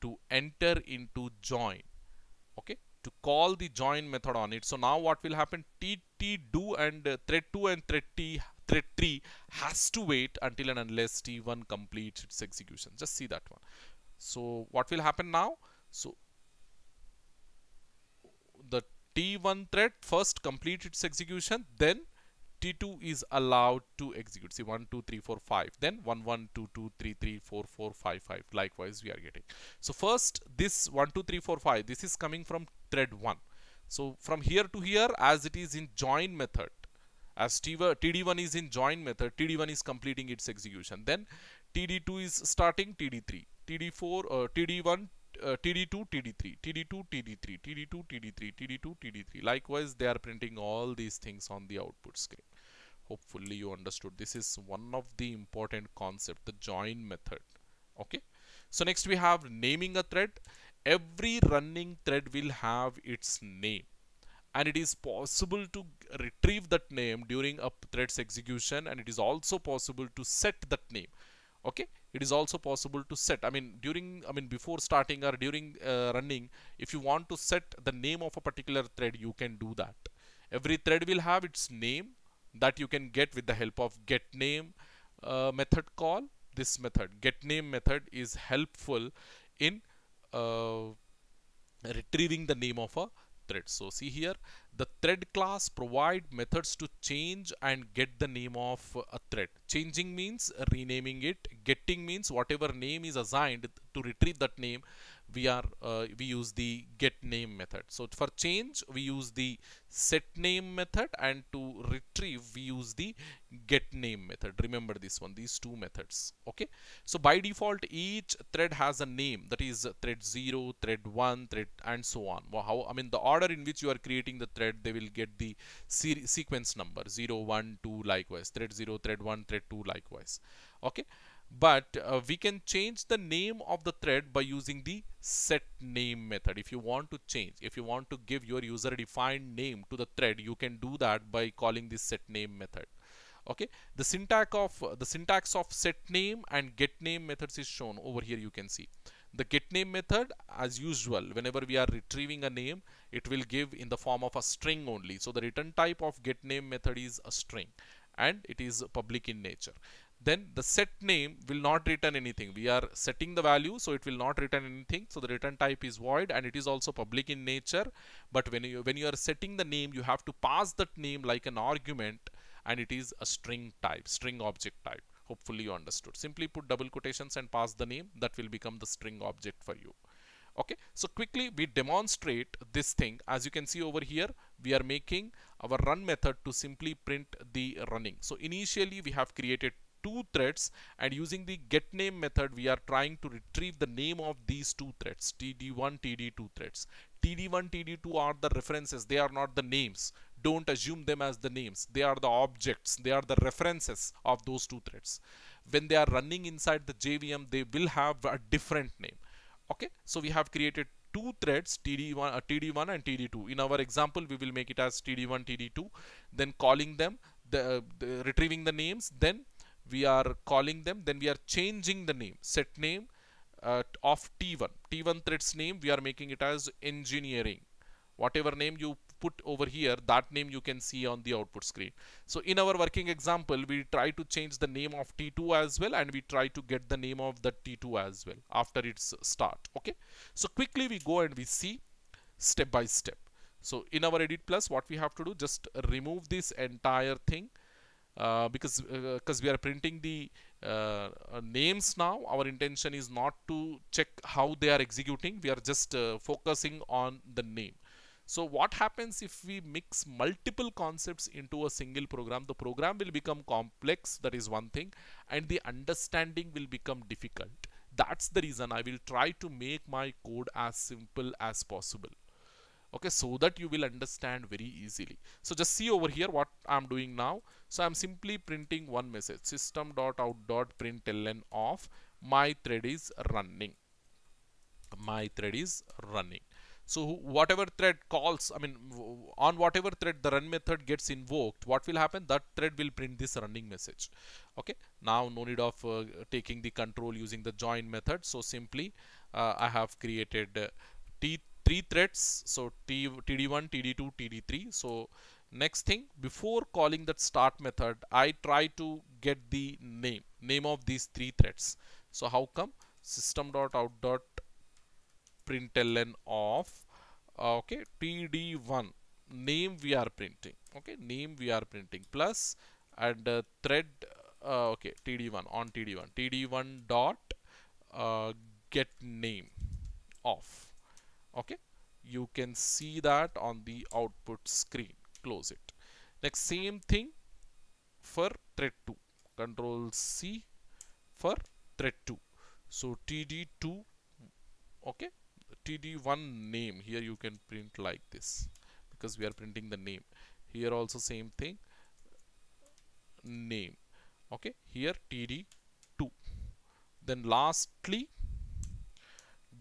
to enter into join okay to call the join method on it. So now what will happen? Tt do and uh, thread 2 and thread t thread 3 has to wait until and unless T1 completes its execution. Just see that one. So what will happen now? So the T1 thread first complete its execution, then T2 is allowed to execute. See 1, 2, 3, 4, 5. Then 1, 1, 2, 2, 3, 3, 4, 4, 5, 5. Likewise we are getting. So first this 1, 2, 3, 4, 5. This is coming from thread 1. So from here to here as it is in join method as TD1 is in join method, TD1 is completing its execution. Then TD2 is starting TD3, TD4, uh, TD1, uh, TD2, TD3, TD2, TD3, TD2, TD3, TD2, TD3. Likewise, they are printing all these things on the output screen. Hopefully you understood. This is one of the important concept, the join method. Okay. So next we have naming a thread. Every running thread will have its name and it is possible to retrieve that name during a thread's execution and it is also possible to set that name okay? It is also possible to set i mean during i mean before starting or during uh, running if you want to set the name of a particular thread you can do that. Every thread will have its name that you can get with the help of get name uh, method call. This method get name method is helpful in uh, retrieving the name of a thread. So see here the thread class provide methods to change and get the name of a thread. Changing means renaming it. Getting means whatever name is assigned to retrieve that name we are uh, we use the get name method. So for change we use the set name method and to retrieve we use the get name method. Remember this one these two methods okay? So by default each thread has a name that is thread 0 thread 1 thread and so on. Well, how i mean the order in which you are creating the thread they will get the sequence number 0 1 2 likewise thread 0 thread 1 thread 2 likewise okay but uh, we can change the name of the thread by using the set name method. If you want to change if you want to give your user defined name to the thread you can do that by calling this set name method. Okay? The syntax of the syntax of set name and get name methods is shown over here you can see. The get name method as usual whenever we are retrieving a name it will give in the form of a string only. So the return type of get name method is a string and it is public in nature then the set name will not return anything. We are setting the value so it will not return anything. So the return type is void and it is also public in nature. But when you when you are setting the name you have to pass that name like an argument and it is a string type string object type. Hopefully you understood. Simply put double quotations and pass the name that will become the string object for you. Okay? So quickly we demonstrate this thing. As you can see over here we are making our run method to simply print the running. So initially we have created two threads and using the get name method we are trying to retrieve the name of these two threads td1 td2 threads. Td1 td2 are the references they are not the names. Don't assume them as the names. They are the objects. They are the references of those two threads. When they are running inside the jvm they will have a different name. Okay? So we have created two threads td1 uh, td1 and td2 in our example we will make it as td1 td2 then calling them the, the retrieving the names then we are calling them then we are changing the name set name uh, of t1 t1 threads name we are making it as engineering. Whatever name you put over here that name you can see on the output screen. So in our working example we try to change the name of t2 as well and we try to get the name of the t2 as well after its start okay? So quickly we go and we see step by step. So in our EditPlus what we have to do just remove this entire thing uh, because because uh, we are printing the uh, names now our intention is not to check how they are executing we are just uh, focusing on the name so what happens if we mix multiple concepts into a single program? The program will become complex, that is one thing, and the understanding will become difficult. That's the reason I will try to make my code as simple as possible. Okay, so that you will understand very easily. So just see over here what I'm doing now. So I'm simply printing one message System. Out. system.out.println of my thread is running. My thread is running so whatever thread calls, I mean, on whatever thread the run method gets invoked, what will happen? That thread will print this running message. Okay. Now no need of uh, taking the control using the join method. So simply uh, I have created uh, T three threads. So T TD1, TD2, TD3. So next thing before calling that start method, I try to get the name, name of these three threads. So how come? system.out.println of uh, okay td1 name we are printing okay name we are printing plus and uh, thread uh, okay td1 on td1 td1 dot uh, get name of okay? You can see that on the output screen. Close it. Next same thing for thread 2 control c for thread 2 so td2 okay? Td1 name. Here you can print like this because we are printing the name. Here also same thing. Name. Okay? Here td2 then lastly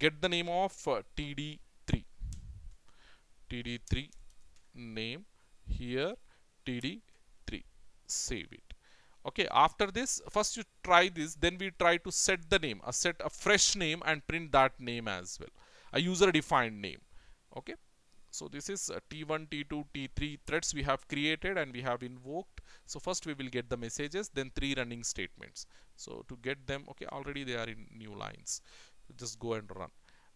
get the name of uh, td3 td3 name here td3 save it. Okay after this first you try this then we try to set the name a set a fresh name and print that name as well. A user defined name. Okay? So this is uh, t1 t2 t3 threads we have created and we have invoked. So first we will get the messages then three running statements. So to get them okay already they are in new lines just go and run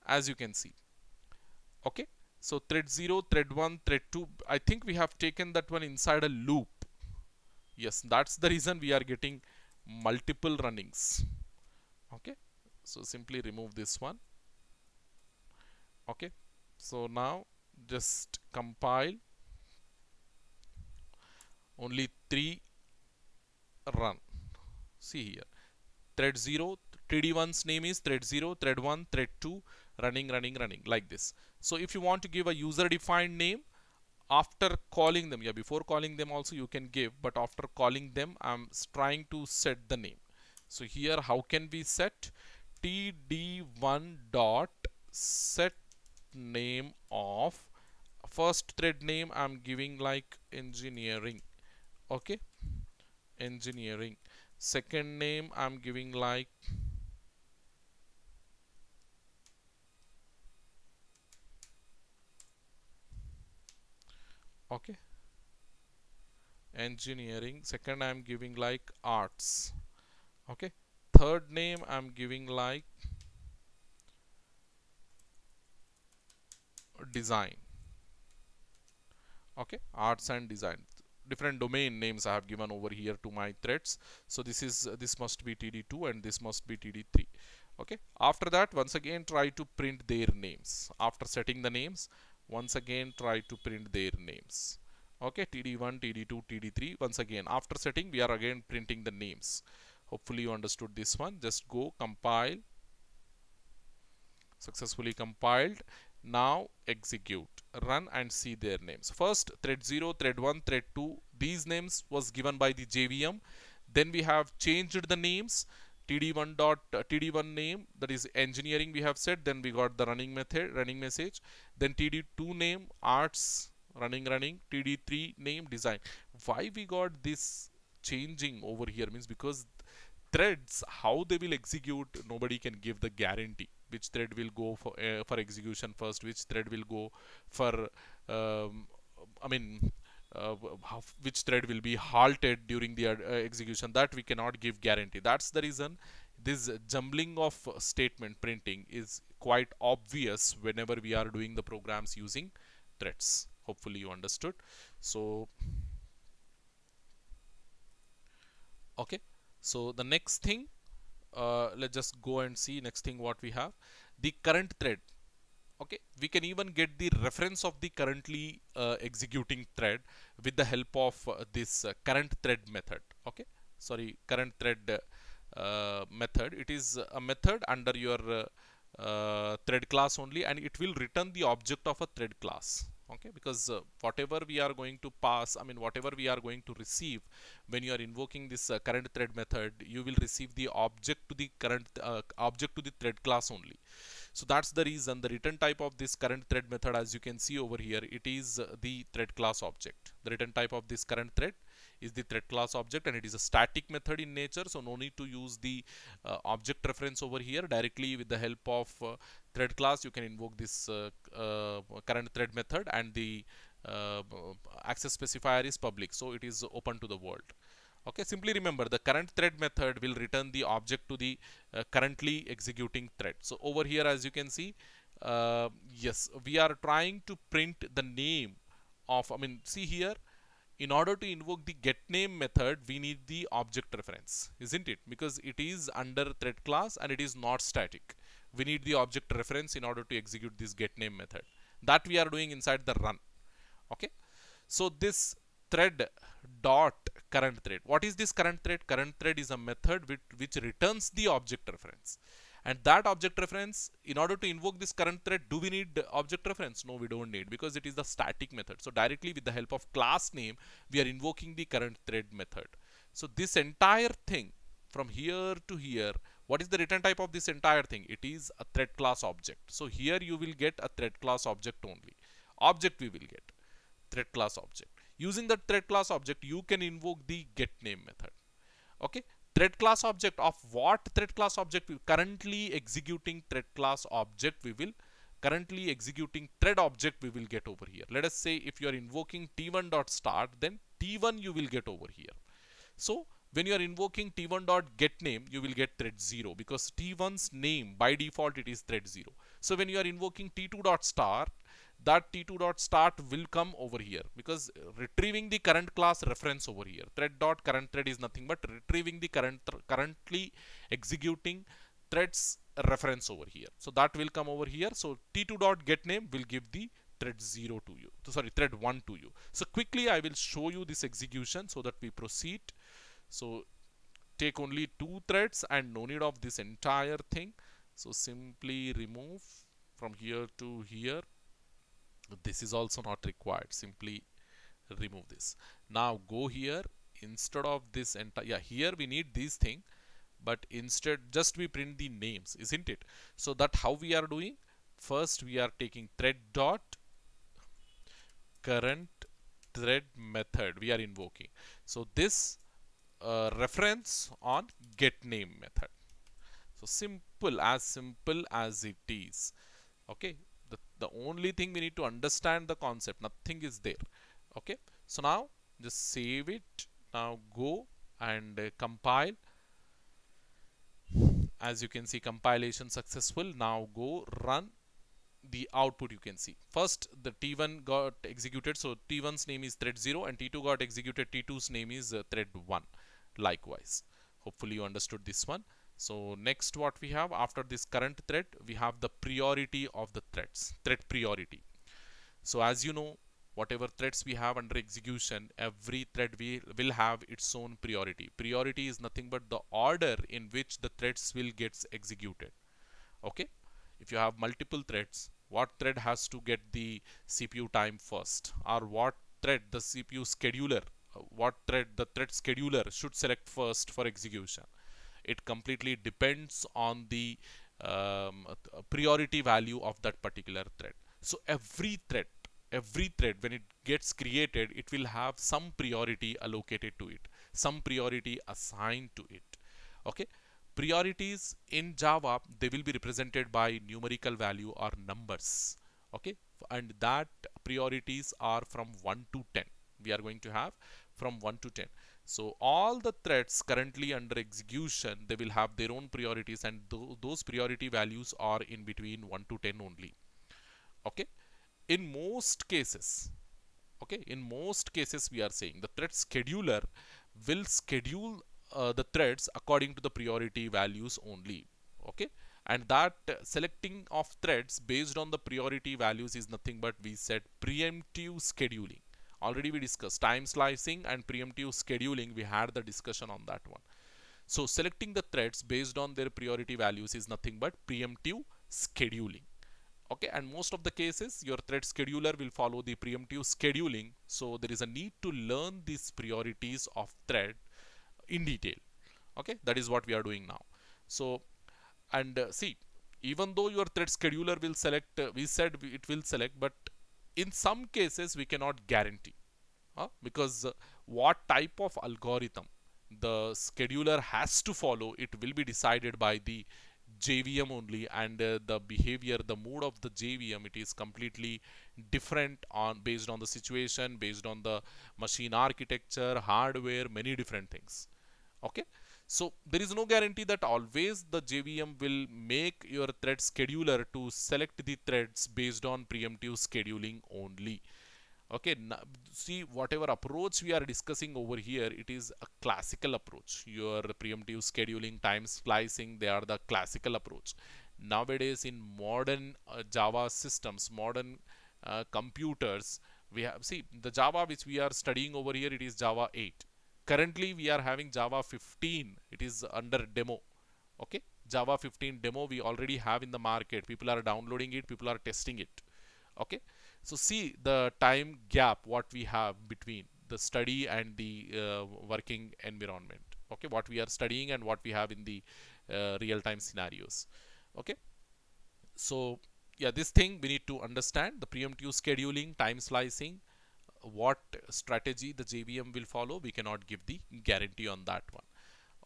as you can see. Okay? So thread 0 thread 1 thread 2 i think we have taken that one inside a loop. Yes that's the reason we are getting multiple runnings. Okay? So simply remove this one. Okay? So now just compile only three run. See here. Thread 0 td1's name is thread 0 thread 1 thread 2 running running running like this. So if you want to give a user defined name after calling them yeah before calling them also you can give but after calling them I'm trying to set the name. So here how can we set? Td1 dot set name of first thread name I'm giving like engineering okay? Engineering. Second name I'm giving like okay. Engineering. Second I'm giving like arts. Okay. Third name I'm giving like design. Okay. Arts and design. Different domain names I have given over here to my threads. So this is uh, this must be td2 and this must be td3 okay. After that once again try to print their names. After setting the names once again try to print their names. Okay td1 td2 td3 once again. After setting we are again printing the names. Hopefully you understood this one. Just go compile. Successfully compiled. Now execute. Run and see their names. First thread 0 thread 1 thread 2 these names was given by the jvm then we have changed the names td1 dot uh, td1 name that is engineering we have said then we got the running method running message then td2 name arts running running td3 name design. Why we got this changing over here means because threads how they will execute nobody can give the guarantee which thread will go for uh, for execution first which thread will go for um, I mean uh, how, which thread will be halted during the uh, execution that we cannot give guarantee. That's the reason this jumbling of statement printing is quite obvious whenever we are doing the programs using threads. Hopefully you understood. So okay. So the next thing uh, let's just go and see next thing what we have. The current thread okay we can even get the reference of the currently uh, executing thread with the help of uh, this uh, current thread method. Okay sorry current thread uh, method. It is a method under your uh, thread class only and it will return the object of a thread class okay because uh, whatever we are going to pass i mean whatever we are going to receive when you are invoking this uh, current thread method you will receive the object to the current uh, object to the thread class only. So that's the reason the return type of this current thread method as you can see over here it is uh, the thread class object. The return type of this current thread is the thread class object and it is a static method in nature so no need to use the uh, object reference over here directly with the help of uh, thread class you can invoke this uh, uh current thread method and the uh, access specifier is public so it is open to the world. Okay simply remember the current thread method will return the object to the uh, currently executing thread. So over here as you can see yes we are trying to print the name of I mean see here in order to invoke the get name method we need the object reference isn't it? Because it is under thread class and it is not static we need the object reference in order to execute this get name method. That we are doing inside the run. Okay? So this thread dot current thread. What is this current thread? Current thread is a method which, which returns the object reference. And that object reference in order to invoke this current thread do we need object reference? No we don't need because it is the static method. So directly with the help of class name we are invoking the current thread method. So this entire thing from here to here what is the return type of this entire thing? It is a thread class object. So here you will get a thread class object only. Object we will get. Thread class object. Using the thread class object you can invoke the get name method. Okay? Thread class object of what thread class object we currently executing thread class object we will currently executing thread object we will get over here. Let us say if you are invoking t1 dot start then t1 you will get over here. So when you are invoking t1 dot get name you will get thread 0 because t1's name by default it is thread 0 so when you are invoking t2 dot start that t2 dot start will come over here because retrieving the current class reference over here. Thread dot current thread is nothing but retrieving the current currently executing threads reference over here. So that will come over here. So t2 dot get name will give the thread 0 to you. So sorry thread 1 to you. So quickly i will show you this execution so that we proceed so take only two threads and no need of this entire thing. So simply remove from here to here. This is also not required. Simply remove this. Now go here. Instead of this entire yeah here we need this thing. But instead just we print the names isn't it? So that how we are doing? First we are taking thread dot current thread method we are invoking. So this reference on get name method. So simple as simple as it is. Okay? The, the only thing we need to understand the concept nothing is there. Okay? So now just save it. Now go and uh, compile. As you can see compilation successful. Now go run the output you can see. First the t1 got executed. So t1's name is thread 0 and t2 got executed. T2's name is uh, thread 1 likewise. Hopefully you understood this one. So next what we have after this current thread we have the priority of the threads thread priority. So as you know whatever threads we have under execution every thread we will have its own priority. Priority is nothing but the order in which the threads will gets executed. Okay? If you have multiple threads what thread has to get the CPU time first? Or what thread the CPU scheduler what thread the thread scheduler should select first for execution. It completely depends on the um, priority value of that particular thread. So every thread every thread when it gets created it will have some priority allocated to it some priority assigned to it. Okay? Priorities in java they will be represented by numerical value or numbers. Okay? And that priorities are from 1 to 10 we are going to have from 1 to 10 so all the threads currently under execution they will have their own priorities and th those priority values are in between 1 to 10 only. Okay? In most cases okay in most cases we are saying the thread scheduler will schedule uh, the threads according to the priority values only. Okay? And that uh, selecting of threads based on the priority values is nothing but we said preemptive scheduling already we discussed time slicing and preemptive scheduling we had the discussion on that one. So selecting the threads based on their priority values is nothing but preemptive scheduling. Okay and most of the cases your thread scheduler will follow the preemptive scheduling so there is a need to learn these priorities of thread in detail. Okay that is what we are doing now. So and uh, see even though your thread scheduler will select uh, we said it will select but in some cases we cannot guarantee uh, because uh, what type of algorithm the scheduler has to follow it will be decided by the JVM only and uh, the behavior the mood of the JVM it is completely different on based on the situation based on the machine architecture hardware many different things. Okay so there is no guarantee that always the JVM will make your thread scheduler to select the threads based on preemptive scheduling only. Okay, now, see whatever approach we are discussing over here, it is a classical approach. Your preemptive scheduling, time slicing, they are the classical approach. Nowadays in modern uh, Java systems, modern uh, computers, we have, see the Java which we are studying over here, it is Java 8 currently we are having java 15 it is under demo. Okay? Java 15 demo we already have in the market. People are downloading it people are testing it. Okay? So see the time gap what we have between the study and the uh, working environment. Okay? What we are studying and what we have in the uh, real-time scenarios. Okay? So yeah this thing we need to understand. The preemptive scheduling time slicing what strategy the JVM will follow we cannot give the guarantee on that one.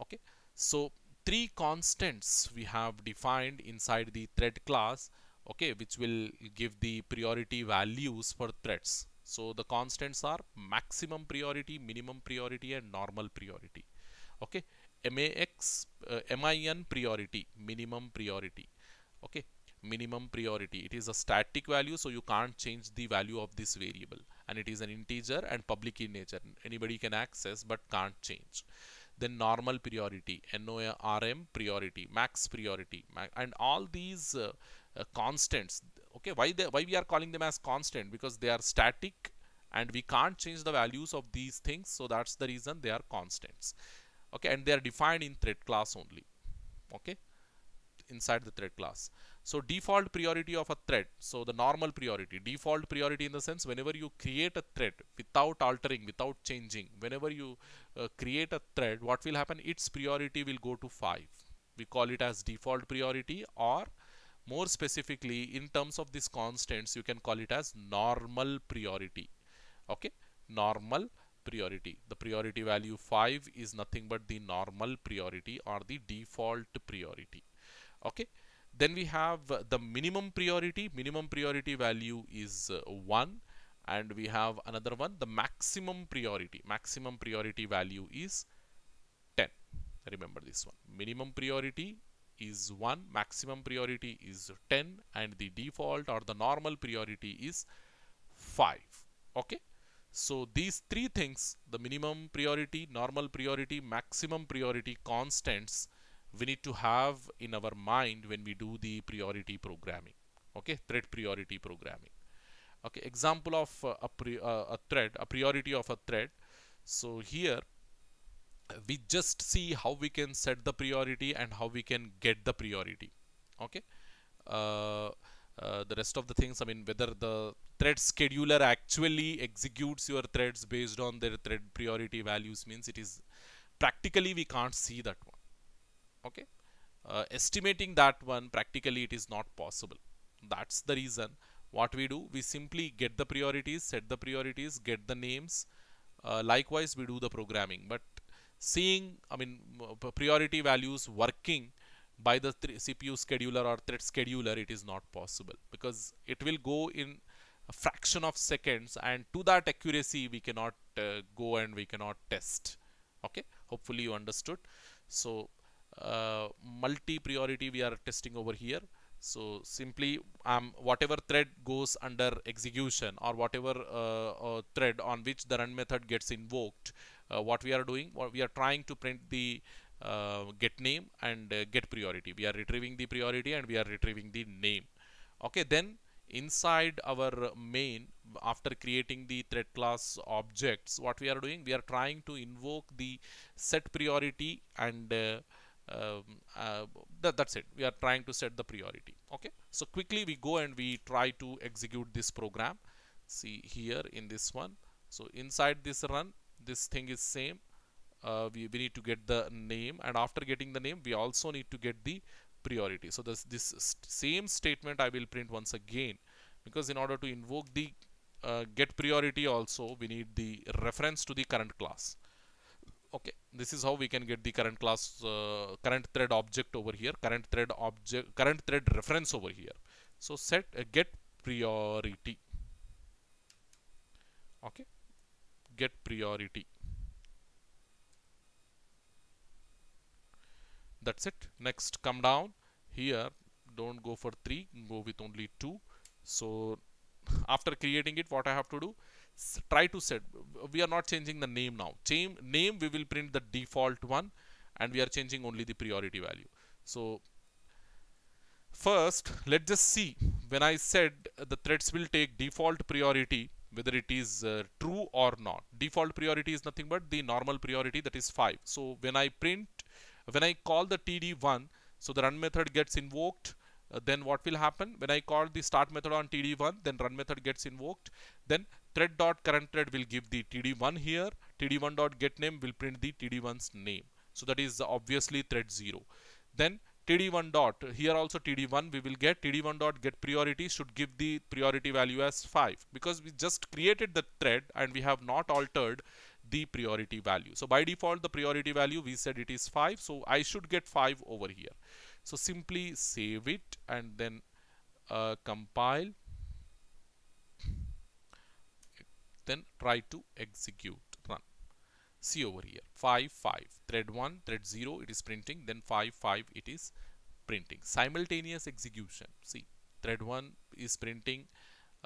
Okay? So three constants we have defined inside the thread class okay which will give the priority values for threads. So the constants are maximum priority minimum priority and normal priority. Okay? Max uh, min priority minimum priority. Okay minimum priority. It is a static value so you can't change the value of this variable. And it is an integer and public in nature. Anybody can access but can't change. Then normal priority norm priority max priority and all these uh, uh, constants. Okay why they why we are calling them as constant? Because they are static and we can't change the values of these things so that's the reason they are constants. Okay and they are defined in thread class only. Okay inside the thread class so default priority of a thread, so the normal priority, default priority in the sense whenever you create a thread without altering, without changing, whenever you uh, create a thread, what will happen? Its priority will go to 5. We call it as default priority or more specifically in terms of these constants, you can call it as normal priority. Okay, normal priority. The priority value 5 is nothing but the normal priority or the default priority. Okay then we have the minimum priority. Minimum priority value is uh, 1 and we have another one the maximum priority. Maximum priority value is 10 remember this one. Minimum priority is 1 maximum priority is 10 and the default or the normal priority is 5 okay? So these three things the minimum priority normal priority maximum priority constants we need to have in our mind when we do the priority programming okay? Thread priority programming. Okay example of uh, a, uh, a thread a priority of a thread so here we just see how we can set the priority and how we can get the priority okay? Uh, uh, the rest of the things I mean whether the thread scheduler actually executes your threads based on their thread priority values means it is practically we can't see that okay? Uh, estimating that one practically it is not possible. That's the reason what we do. We simply get the priorities set the priorities get the names. Uh, likewise we do the programming. But seeing I mean priority values working by the CPU scheduler or thread scheduler it is not possible because it will go in a fraction of seconds and to that accuracy we cannot uh, go and we cannot test. Okay? Hopefully you understood. So uh, multi priority we are testing over here. So simply um, whatever thread goes under execution or whatever uh, uh, thread on which the run method gets invoked uh, what we are doing what we are trying to print the uh, get name and uh, get priority. We are retrieving the priority and we are retrieving the name. Okay then inside our main after creating the thread class objects what we are doing we are trying to invoke the set priority and um, uh, that, that's it. We are trying to set the priority. Okay? So quickly we go and we try to execute this program. See here in this one. So inside this run this thing is same. Uh, we, we need to get the name. And after getting the name we also need to get the priority. So this this st same statement I will print once again. Because in order to invoke the uh, get priority also we need the reference to the current class okay this is how we can get the current class uh, current thread object over here current thread object current thread reference over here. So set uh, get priority. Okay get priority. That's it. Next come down. Here don't go for 3 go with only 2 so (laughs) after creating it what I have to do try to set we are not changing the name now. Same name we will print the default one and we are changing only the priority value. So first let's just see. When I said the threads will take default priority whether it is uh, true or not. Default priority is nothing but the normal priority that is 5 so when I print when I call the td1 so the run method gets invoked uh, then what will happen? When I call the start method on td1 then run method gets invoked. Then thread dot current thread will give the td1 here. Td1 dot get name will print the td1's name. So that is obviously thread 0 then td1 dot here also td1 we will get. Td1 dot get priority should give the priority value as 5 because we just created the thread and we have not altered the priority value. So by default the priority value we said it is 5 so I should get 5 over here. So simply save it and then uh, compile then try to execute. Run. See over here. 5 5 thread 1 thread 0 it is printing. Then 5 5 it is printing. Simultaneous execution. See thread 1 is printing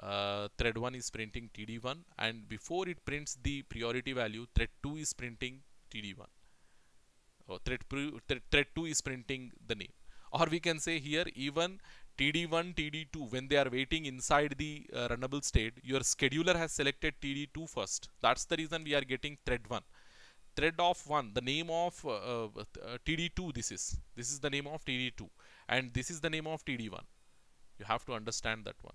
uh, thread 1 is printing td1 and before it prints the priority value thread 2 is printing td1 or thread, thread, thread 2 is printing the name. Or we can say here even td1 td2 when they are waiting inside the uh, runnable state your scheduler has selected td2 first. That's the reason we are getting thread 1 thread of 1 the name of uh, uh, td2 this is. This is the name of td2 and this is the name of td1 you have to understand that one.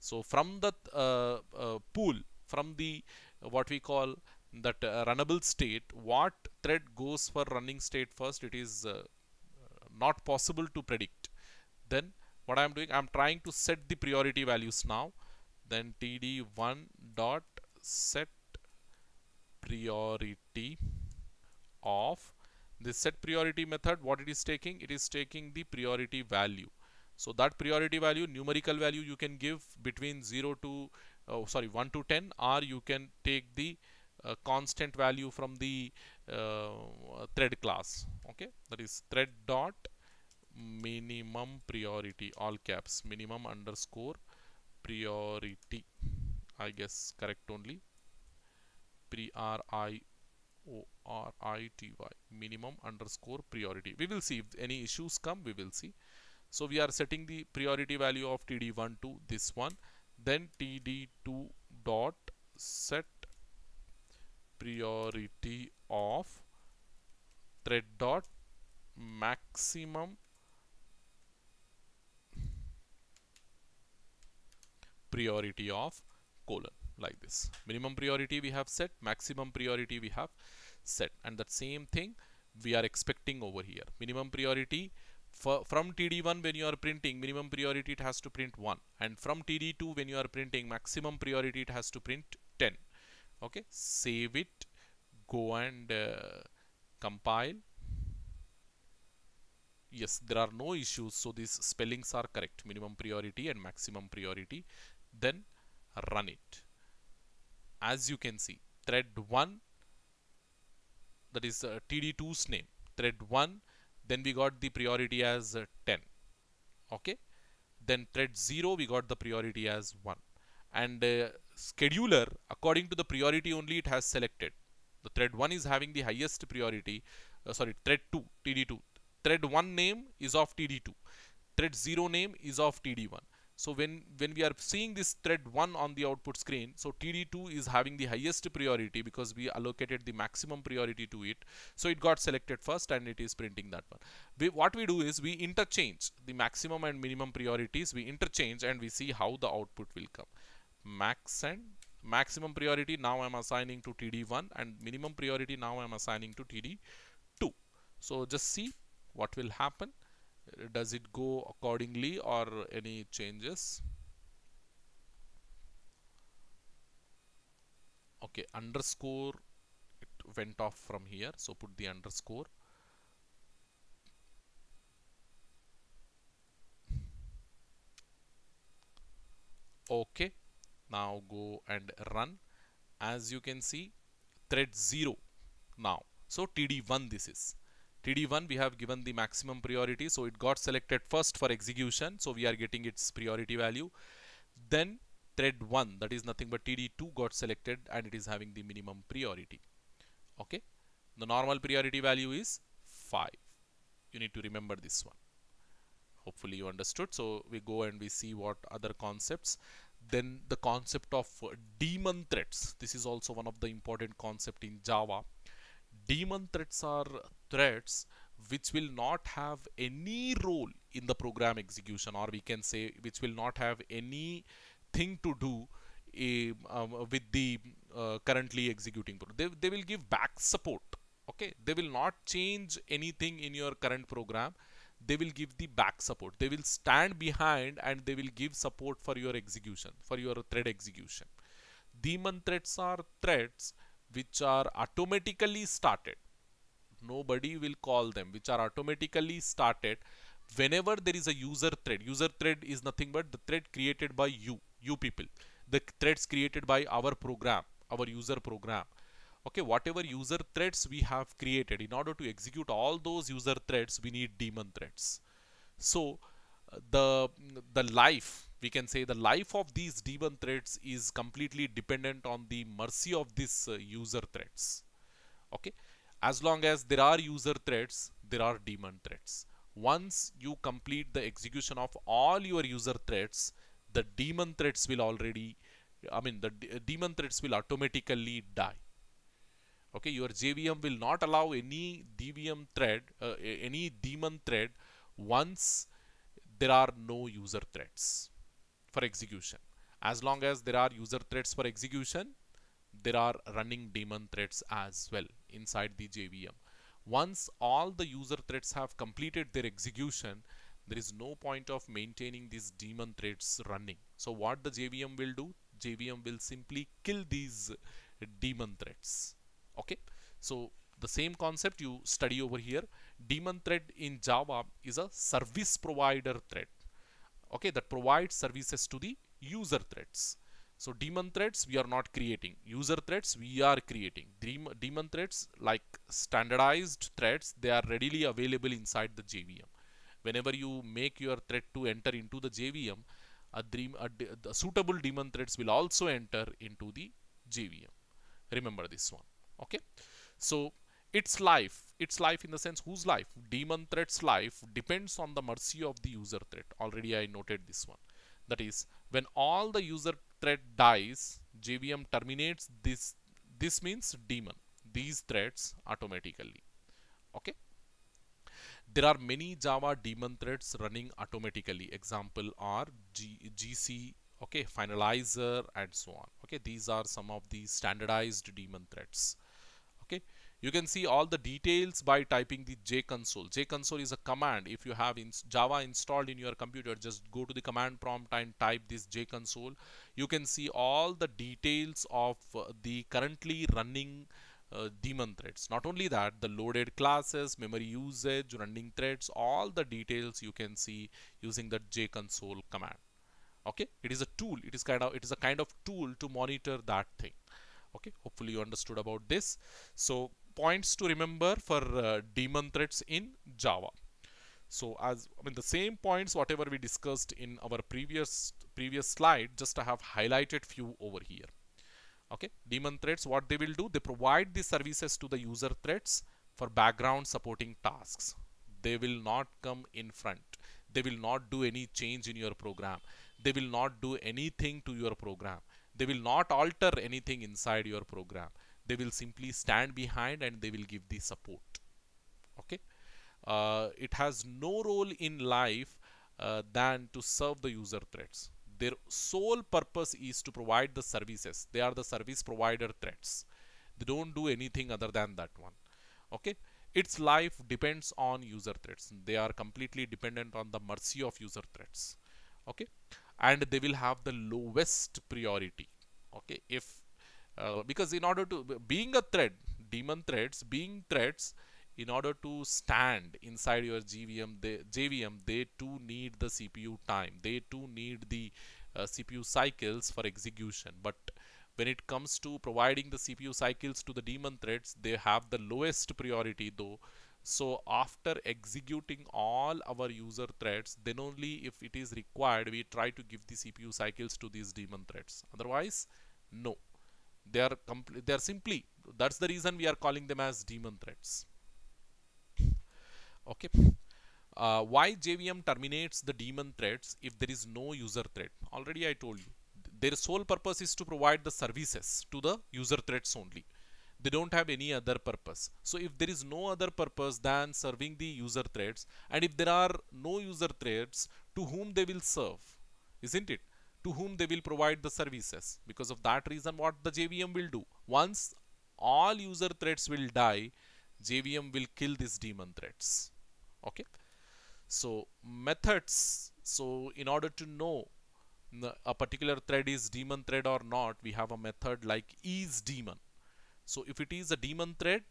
So from the uh, uh, pool, from the uh, what we call that runnable state, what thread goes for running state first, it is not possible to predict. Then what I am doing, I am trying to set the priority values now. Then td1 dot set priority of this set priority method what it is taking it is taking the priority value so that priority value, numerical value you can give between 0 to, uh, sorry, 1 to 10 or you can take the uh, constant value from the uh, thread class. Okay, that is thread dot minimum priority, all caps, minimum underscore priority. I guess correct only. P R I O R I T Y minimum underscore priority. We will see if any issues come. We will see. So we are setting the priority value of TD1 to this one. Then TD2 dot set priority of thread dot maximum priority of colon like this. Minimum priority we have set maximum priority we have set. And that same thing we are expecting over here. Minimum priority for, from TD1 when you are printing minimum priority it has to print 1 and from TD2 when you are printing maximum priority it has to print 10 okay? Save it. Go and uh, compile. Yes there are no issues. So these spellings are correct. Minimum priority and maximum priority then run it. As you can see thread 1 that is uh, td2's name. Thread 1 then we got the priority as uh, 10 okay? Then thread 0 we got the priority as 1 and uh, scheduler according to the priority only it has selected. The thread 1 is having the highest priority uh, sorry thread 2 td2 thread 1 name is of td2 thread 0 name is of td1 so when when we are seeing this thread 1 on the output screen so td2 is having the highest priority because we allocated the maximum priority to it. So it got selected first and it is printing that one. We, what we do is we interchange the maximum and minimum priorities. We interchange and we see how the output will come. Max and maximum priority now I'm assigning to TD1 and minimum priority now I'm assigning to TD2 so just see what will happen does it go accordingly or any changes? Okay underscore it went off from here so put the underscore. Okay now go and run. As you can see thread 0 now. So td1 this is TD1 we have given the maximum priority so it got selected first for execution so we are getting its priority value. Then thread 1 that is nothing but TD2 got selected and it is having the minimum priority. Okay? The normal priority value is 5 you need to remember this one. Hopefully you understood. So we go and we see what other concepts. Then the concept of daemon threads this is also one of the important concept in Java. Daemon threads are threads which will not have any role in the program execution or we can say which will not have anything to do um, with the uh, currently executing program. They, they will give back support okay? They will not change anything in your current program. They will give the back support. They will stand behind and they will give support for your execution for your thread execution. Daemon threads are threads which are automatically started nobody will call them which are automatically started whenever there is a user thread. User thread is nothing but the thread created by you you people. The threads created by our program our user program. Okay whatever user threads we have created in order to execute all those user threads we need daemon threads. So the the life we can say the life of these daemon threads is completely dependent on the mercy of these uh, user threads. Okay as long as there are user threads there are daemon threads once you complete the execution of all your user threads the daemon threads will already I mean the daemon threads will automatically die. Okay your JVM will not allow any DVM thread uh, any daemon thread once there are no user threads for execution. As long as there are user threads for execution there are running daemon threads as well inside the JVM. Once all the user threads have completed their execution, there is no point of maintaining these daemon threads running. So what the JVM will do? JVM will simply kill these daemon threads. Okay. So the same concept you study over here. Daemon thread in Java is a service provider thread. Okay. That provides services to the user threads. So daemon threads we are not creating. User threads we are creating. Daemon threads like standardized threads they are readily available inside the JVM. Whenever you make your thread to enter into the JVM, a, dream, a, a suitable daemon threads will also enter into the JVM. Remember this one. Okay. So its life, its life in the sense whose life? Daemon thread's life depends on the mercy of the user thread. Already I noted this one. That is when all the user thread dies JVM terminates this this means daemon. These threads automatically. Okay? There are many Java daemon threads running automatically. Example are G, GC okay finalizer and so on. Okay? These are some of the standardized daemon threads you can see all the details by typing the jconsole. Jconsole is a command. If you have in java installed in your computer just go to the command prompt and type this jconsole. You can see all the details of uh, the currently running uh, daemon threads. Not only that the loaded classes memory usage running threads all the details you can see using the jconsole command. Okay? It is a tool. It is kind of it is a kind of tool to monitor that thing. Okay? Hopefully you understood about this. So points to remember for uh, daemon threads in Java. So as I mean the same points whatever we discussed in our previous previous slide just I have highlighted few over here. Okay, daemon threads what they will do they provide the services to the user threads for background supporting tasks. They will not come in front. They will not do any change in your program. They will not do anything to your program. They will not alter anything inside your program they will simply stand behind and they will give the support. Okay? Uh, it has no role in life uh, than to serve the user threads their sole purpose is to provide the services. They are the service provider threads they don't do anything other than that one. Okay? Its life depends on user threads they are completely dependent on the mercy of user threads okay? And they will have the lowest priority. Okay? If uh, because in order to being a thread daemon threads being threads in order to stand inside your JVM they, JVM they too need the CPU time. They too need the uh, CPU cycles for execution. But when it comes to providing the CPU cycles to the daemon threads they have the lowest priority though. So after executing all our user threads then only if it is required we try to give the CPU cycles to these daemon threads. Otherwise no they are they are simply that's the reason we are calling them as daemon threads okay. Uh, why JVM terminates the daemon threads if there is no user thread already I told you their sole purpose is to provide the services to the user threads only. They don't have any other purpose. So if there is no other purpose than serving the user threads and if there are no user threads to whom they will serve isn't it to whom they will provide the services. Because of that reason what the JVM will do? Once all user threads will die JVM will kill these daemon threads okay? So methods so in order to know a particular thread is daemon thread or not we have a method like is daemon so if it is a daemon thread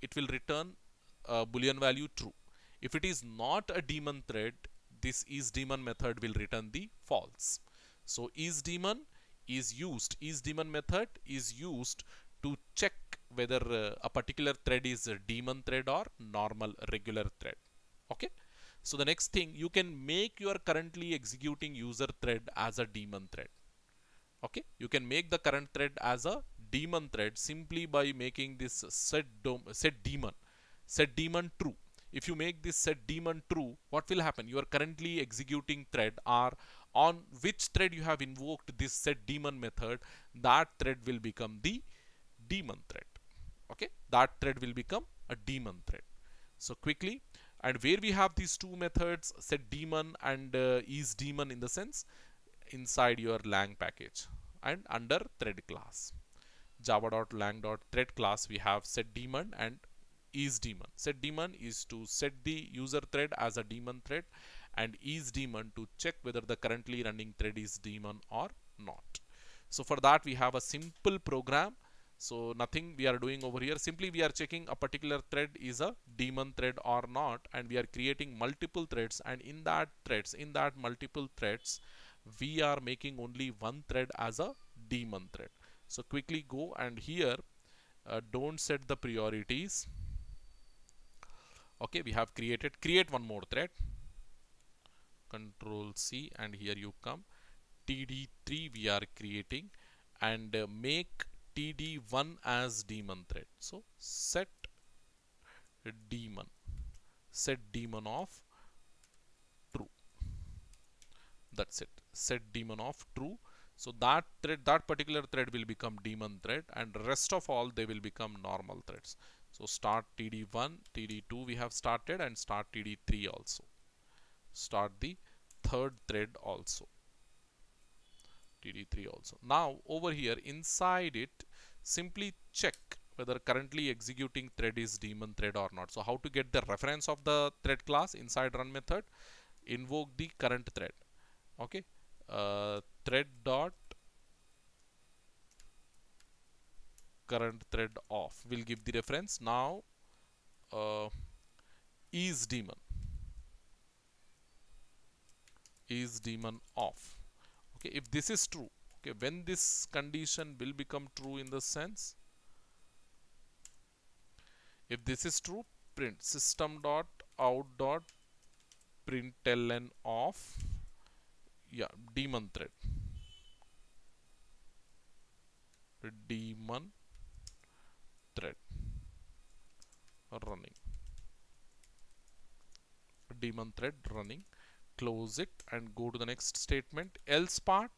it will return a boolean value true. If it is not a daemon thread this is daemon method will return the false so is daemon is used, is daemon method is used to check whether uh, a particular thread is a daemon thread or normal regular thread. Okay. So the next thing you can make your currently executing user thread as a daemon thread. Okay. You can make the current thread as a daemon thread simply by making this set, set daemon set daemon true if you make this set daemon true what will happen your currently executing thread are on which thread you have invoked this set daemon method that thread will become the daemon thread. Okay? That thread will become a daemon thread. So quickly and where we have these two methods set daemon and uh, is daemon in the sense inside your lang package and under thread class. Java.lang.thread class we have set daemon and is daemon set daemon is to set the user thread as a daemon thread and is daemon to check whether the currently running thread is daemon or not. So for that we have a simple program. So nothing we are doing over here. Simply we are checking a particular thread is a daemon thread or not and we are creating multiple threads and in that threads, in that multiple threads, we are making only one thread as a daemon thread. So quickly go and here uh, don't set the priorities. Okay, we have created, create one more thread control C and here you come. Td3 we are creating and uh, make td1 as daemon thread so set daemon set daemon of true. That's it. Set daemon of true. So that thread that particular thread will become daemon thread and rest of all they will become normal threads so start td1 td2 we have started and start td3 also start the third thread also td3 also. Now over here inside it simply check whether currently executing thread is daemon thread or not. So how to get the reference of the thread class inside run method invoke the current thread. Okay? Uh, thread dot current thread off will give the reference. Now uh, is daemon is daemon off okay if this is true okay when this condition will become true in the sense if this is true print system dot out dot println off yeah daemon thread. Daemon thread running. Daemon thread running close it and go to the next statement. Else part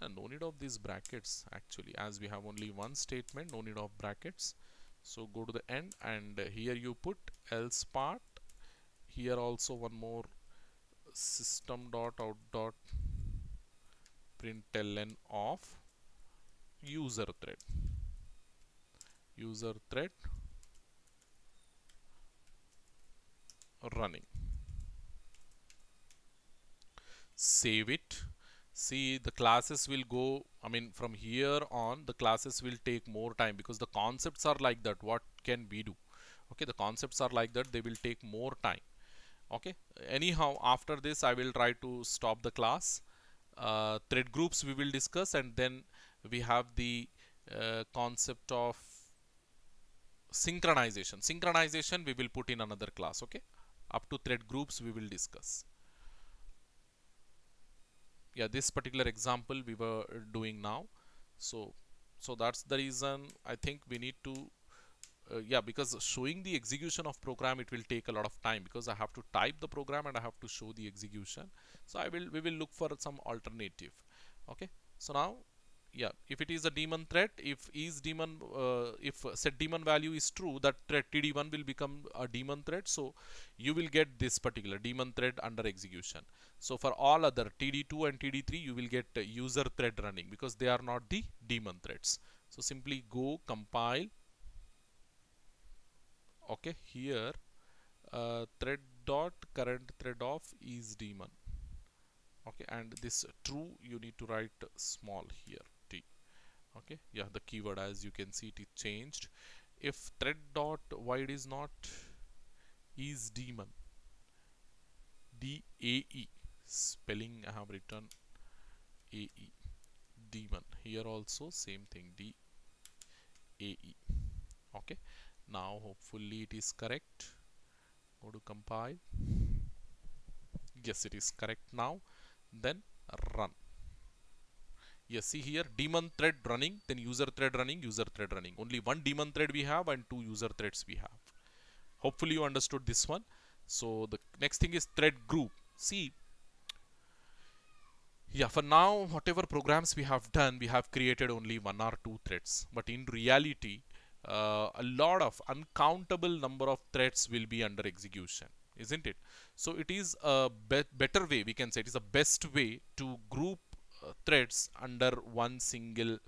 and no need of these brackets actually. As we have only one statement no need of brackets. So go to the end and here you put else part. Here also one more system dot out dot println of user thread. User thread running save it. See the classes will go I mean from here on the classes will take more time because the concepts are like that. What can we do? Okay the concepts are like that. They will take more time. Okay? Anyhow after this I will try to stop the class. Uh, thread groups we will discuss and then we have the uh, concept of synchronization. Synchronization we will put in another class. Okay? Up to thread groups we will discuss yeah this particular example we were doing now. So so that's the reason I think we need to uh, yeah because showing the execution of program it will take a lot of time because I have to type the program and I have to show the execution. So I will we will look for some alternative. Okay? So now yeah if it is a daemon thread if is daemon uh, if set daemon value is true that thread td1 will become a daemon thread so you will get this particular daemon thread under execution. So for all other td2 and td3 you will get user thread running because they are not the daemon threads so simply go compile. Okay here uh, thread dot current thread of is daemon okay and this true you need to write small here okay? Yeah the keyword as you can see it is changed. If thread dot void is not is daemon d a e spelling I have written a e daemon here also same thing d a e. Okay? Now hopefully it is correct. Go to compile. Yes it is correct now. Then run yes see here daemon thread running then user thread running user thread running. Only one daemon thread we have and two user threads we have. Hopefully you understood this one. So the next thing is thread group. See yeah for now whatever programs we have done we have created only one or two threads. But in reality uh, a lot of uncountable number of threads will be under execution isn't it? So it is a be better way we can say it is the best way to group threads under one single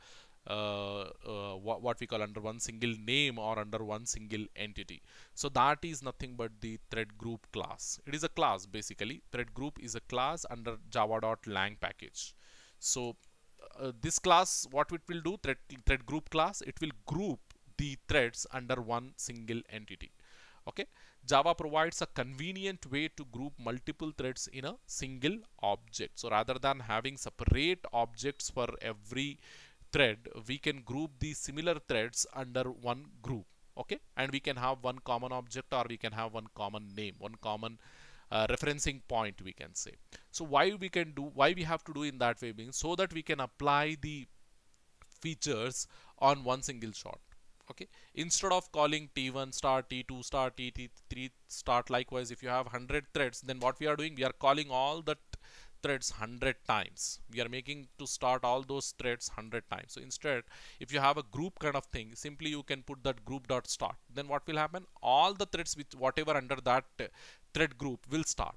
uh, uh, what, what, we call under one single name or under one single entity. So that is nothing but the thread group class. It is a class basically. Thread group is a class under java.lang package. So uh, this class, what it will do, thread, thread group class, it will group the threads under one single entity. Okay. Java provides a convenient way to group multiple threads in a single object. So rather than having separate objects for every thread, we can group these similar threads under one group. Okay, and we can have one common object or we can have one common name, one common uh, referencing point we can say. So why we can do, why we have to do in that way being so that we can apply the features on one single shot okay? Instead of calling t1 star t2 star t3 start likewise if you have 100 threads then what we are doing? We are calling all the threads 100 times. We are making to start all those threads 100 times. So instead if you have a group kind of thing simply you can put that group dot start. Then what will happen? All the threads with whatever under that uh, thread group will start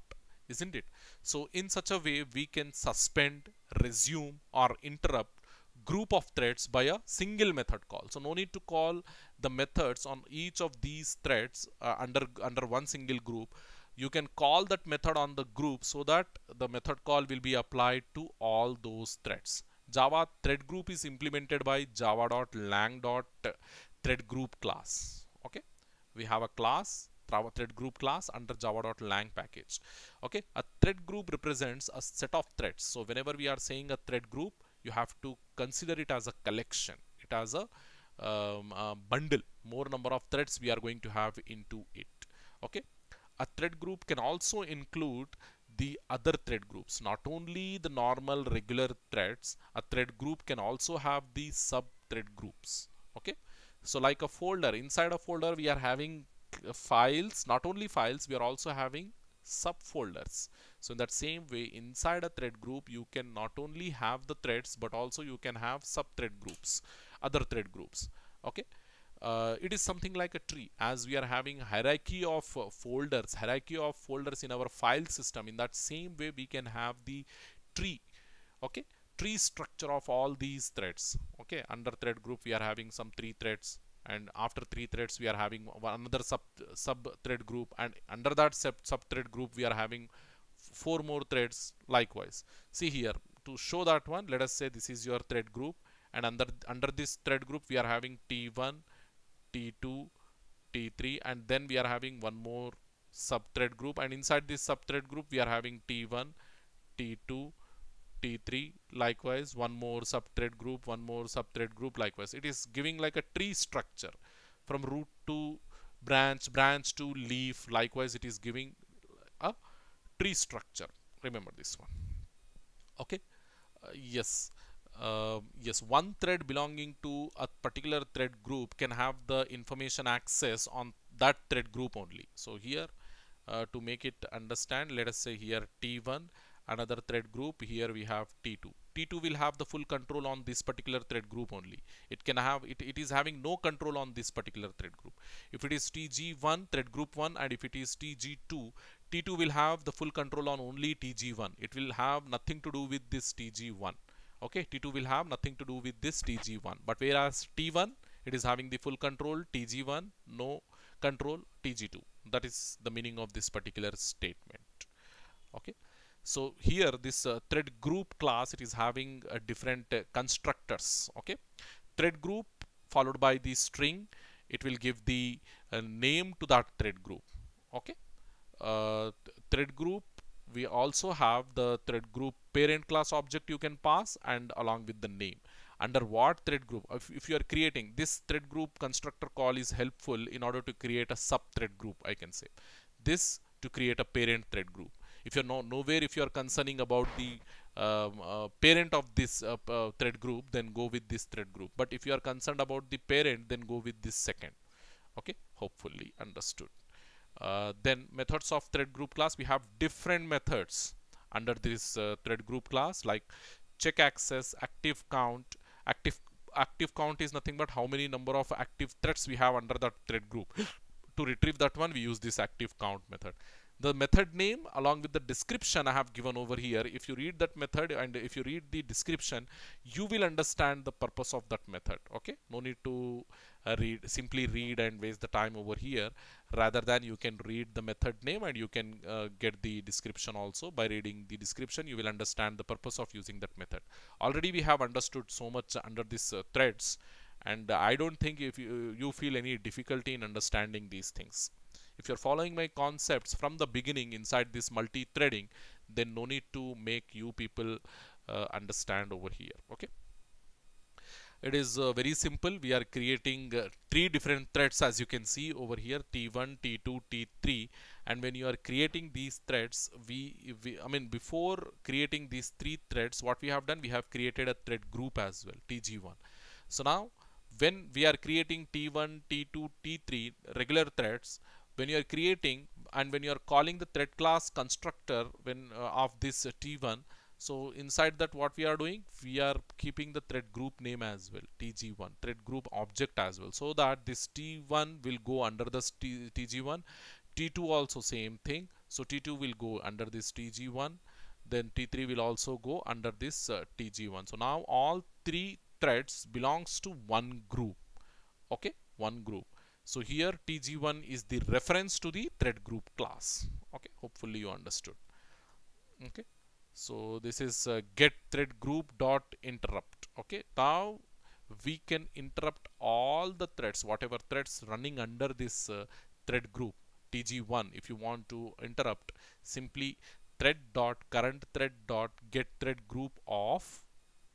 isn't it? So in such a way we can suspend resume or interrupt group of threads by a single method call. So no need to call the methods on each of these threads uh, under under one single group. You can call that method on the group so that the method call will be applied to all those threads. Java thread group is implemented by java.lang.thread group class. Okay? We have a class thread group class under java.lang package. Okay? A thread group represents a set of threads. So whenever we are saying a thread group you have to consider it as a collection. It as a, um, a bundle. More number of threads we are going to have into it. Okay? A thread group can also include the other thread groups. Not only the normal regular threads a thread group can also have the sub thread groups. Okay? So like a folder inside a folder we are having files. Not only files we are also having subfolders so in that same way inside a thread group you can not only have the threads but also you can have sub thread groups other thread groups okay? Uh, it is something like a tree. As we are having hierarchy of uh, folders hierarchy of folders in our file system in that same way we can have the tree okay? Tree structure of all these threads okay? Under thread group we are having some three threads and after three threads we are having another sub sub thread group and under that sub, sub thread group we are having four more threads likewise. See here to show that one let us say this is your thread group and under under this thread group we are having t1 t2 t3 and then we are having one more sub thread group and inside this sub thread group we are having t1 t2 t3 likewise one more subthread group one more subthread group likewise. It is giving like a tree structure from root to branch branch to leaf likewise it is giving tree structure remember this one. Okay? Uh, yes. Uh, yes one thread belonging to a particular thread group can have the information access on that thread group only. So here uh, to make it understand let us say here t1 another thread group here we have t2 t2 will have the full control on this particular thread group only. It can have it, it is having no control on this particular thread group. If it is tg1 thread group 1 and if it is tg2 t2 will have the full control on only tg1 it will have nothing to do with this tg1 okay? T2 will have nothing to do with this tg1 but whereas t1 it is having the full control tg1 no control tg2 that is the meaning of this particular statement. Okay? So here this uh, thread group class it is having uh, different uh, constructors. Okay? Thread group followed by the string it will give the uh, name to that thread group. Okay uh, thread group. We also have the thread group parent class object you can pass and along with the name. Under what thread group? If, if you are creating this thread group constructor call is helpful in order to create a sub thread group i can say. This to create a parent thread group. If you're no, nowhere if you are concerning about the um, uh, parent of this uh, uh, thread group then go with this thread group. But if you are concerned about the parent then go with this second. Okay? Hopefully understood uh, then methods of thread group class we have different methods under this uh, thread group class like check access active count active active count is nothing but how many number of active threads we have under that thread group. To retrieve that one we use this active count method. The method name along with the description I have given over here if you read that method and if you read the description you will understand the purpose of that method okay? No need to read simply read and waste the time over here rather than you can read the method name and you can uh, get the description also. By reading the description you will understand the purpose of using that method. Already we have understood so much under this uh, threads and I don't think if you, you feel any difficulty in understanding these things. If you're following my concepts from the beginning inside this multi-threading then no need to make you people uh, understand over here. Okay it is uh, very simple. We are creating uh, three different threads as you can see over here t1 t2 t3 and when you are creating these threads we, we i mean before creating these three threads what we have done we have created a thread group as well tg1 so now when we are creating t1 t2 t3 regular threads when you are creating and when you are calling the thread class constructor when uh, of this uh, t1 so inside that what we are doing we are keeping the thread group name as well tg1 thread group object as well. So that this t1 will go under the tg1 t2 also same thing. So t2 will go under this tg1 then t3 will also go under this uh, tg1 so now all three threads belongs to one group okay? One group. So here tg1 is the reference to the thread group class okay? Hopefully you understood okay so this is uh, get thread group dot interrupt. Okay? Now we can interrupt all the threads whatever threads running under this uh, thread group tg1 if you want to interrupt. Simply thread dot current thread dot get thread group of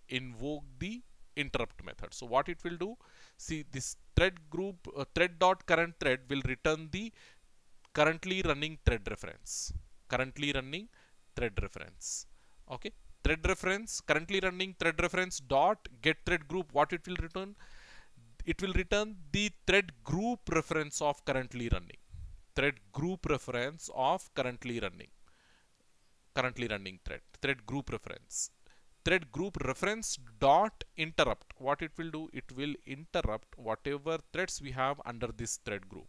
invoke the interrupt method. So what it will do? See this thread group uh, thread dot current thread will return the currently running thread reference. Currently running thread reference okay. Thread reference currently running thread reference dot get thread group what it will return? It will return the thread group reference of currently running. Thread group reference of currently running. Currently running thread. Thread group reference. Thread group reference dot interrupt. What it will do? It will interrupt whatever threads we have under this thread group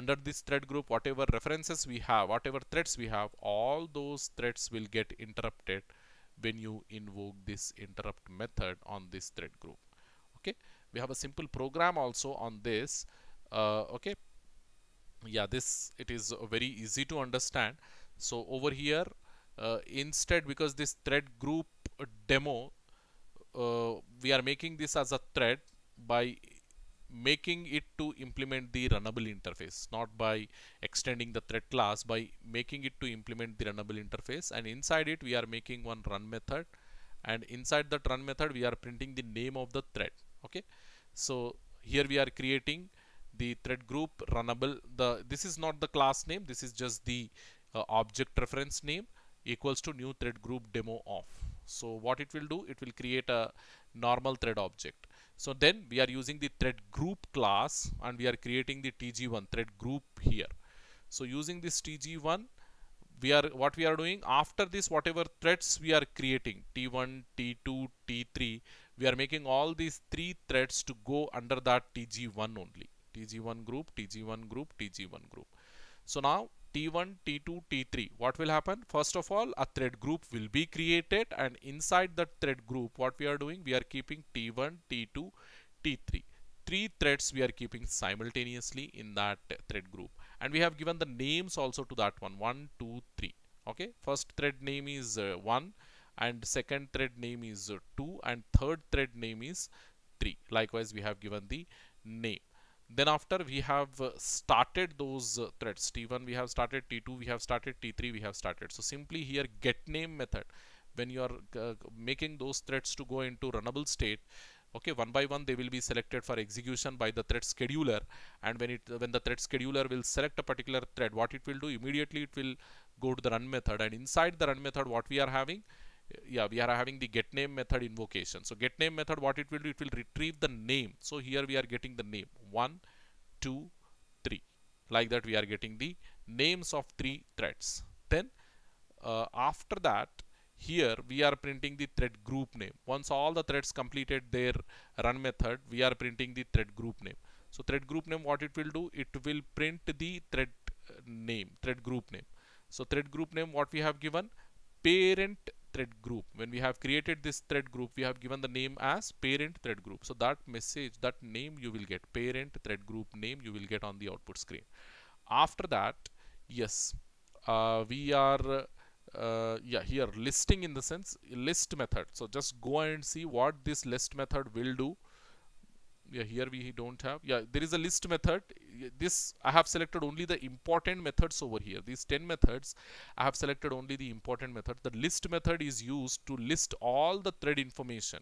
under this thread group whatever references we have whatever threads we have all those threads will get interrupted when you invoke this interrupt method on this thread group. Okay? We have a simple program also on this. Uh, okay? Yeah this it is very easy to understand. So over here uh, instead because this thread group demo uh, we are making this as a thread by making it to implement the runnable interface not by extending the thread class by making it to implement the runnable interface. And inside it we are making one run method. And inside that run method we are printing the name of the thread. Okay? So here we are creating the thread group runnable. The this is not the class name. This is just the uh, object reference name equals to new thread group demo of. So what it will do? It will create a normal thread object so then we are using the thread group class and we are creating the tg1 thread group here. So using this tg1 we are what we are doing after this whatever threads we are creating t1 t2 t3 we are making all these three threads to go under that tg1 only. Tg1 group tg1 group tg1 group. So now T1, T2, T3. What will happen? First of all, a thread group will be created and inside that thread group, what we are doing? We are keeping T1, T2, T3. Three threads we are keeping simultaneously in that thread group. And we have given the names also to that one. 1, 2, 3. Okay. First thread name is uh, 1 and second thread name is uh, 2 and third thread name is 3. Likewise, we have given the name then after we have uh, started those uh, threads. T1 we have started t2 we have started t3 we have started. So simply here get name method. When you are uh, making those threads to go into runnable state okay one by one they will be selected for execution by the thread scheduler. And when it when the thread scheduler will select a particular thread what it will do immediately it will go to the run method. And inside the run method what we are having yeah we are having the get name method invocation. So get name method what it will do it will retrieve the name. So here we are getting the name. One two three. Like that we are getting the names of three threads. Then uh, after that here we are printing the thread group name. Once all the threads completed their run method we are printing the thread group name. So thread group name what it will do it will print the thread uh, name thread group name. So thread group name what we have given parent thread group. When we have created this thread group we have given the name as parent thread group. So that message that name you will get parent thread group name you will get on the output screen. After that yes uh, we are uh, yeah here listing in the sense list method. So just go and see what this list method will do yeah here we don't have. Yeah there is a list method. This I have selected only the important methods over here. These 10 methods I have selected only the important method. The list method is used to list all the thread information.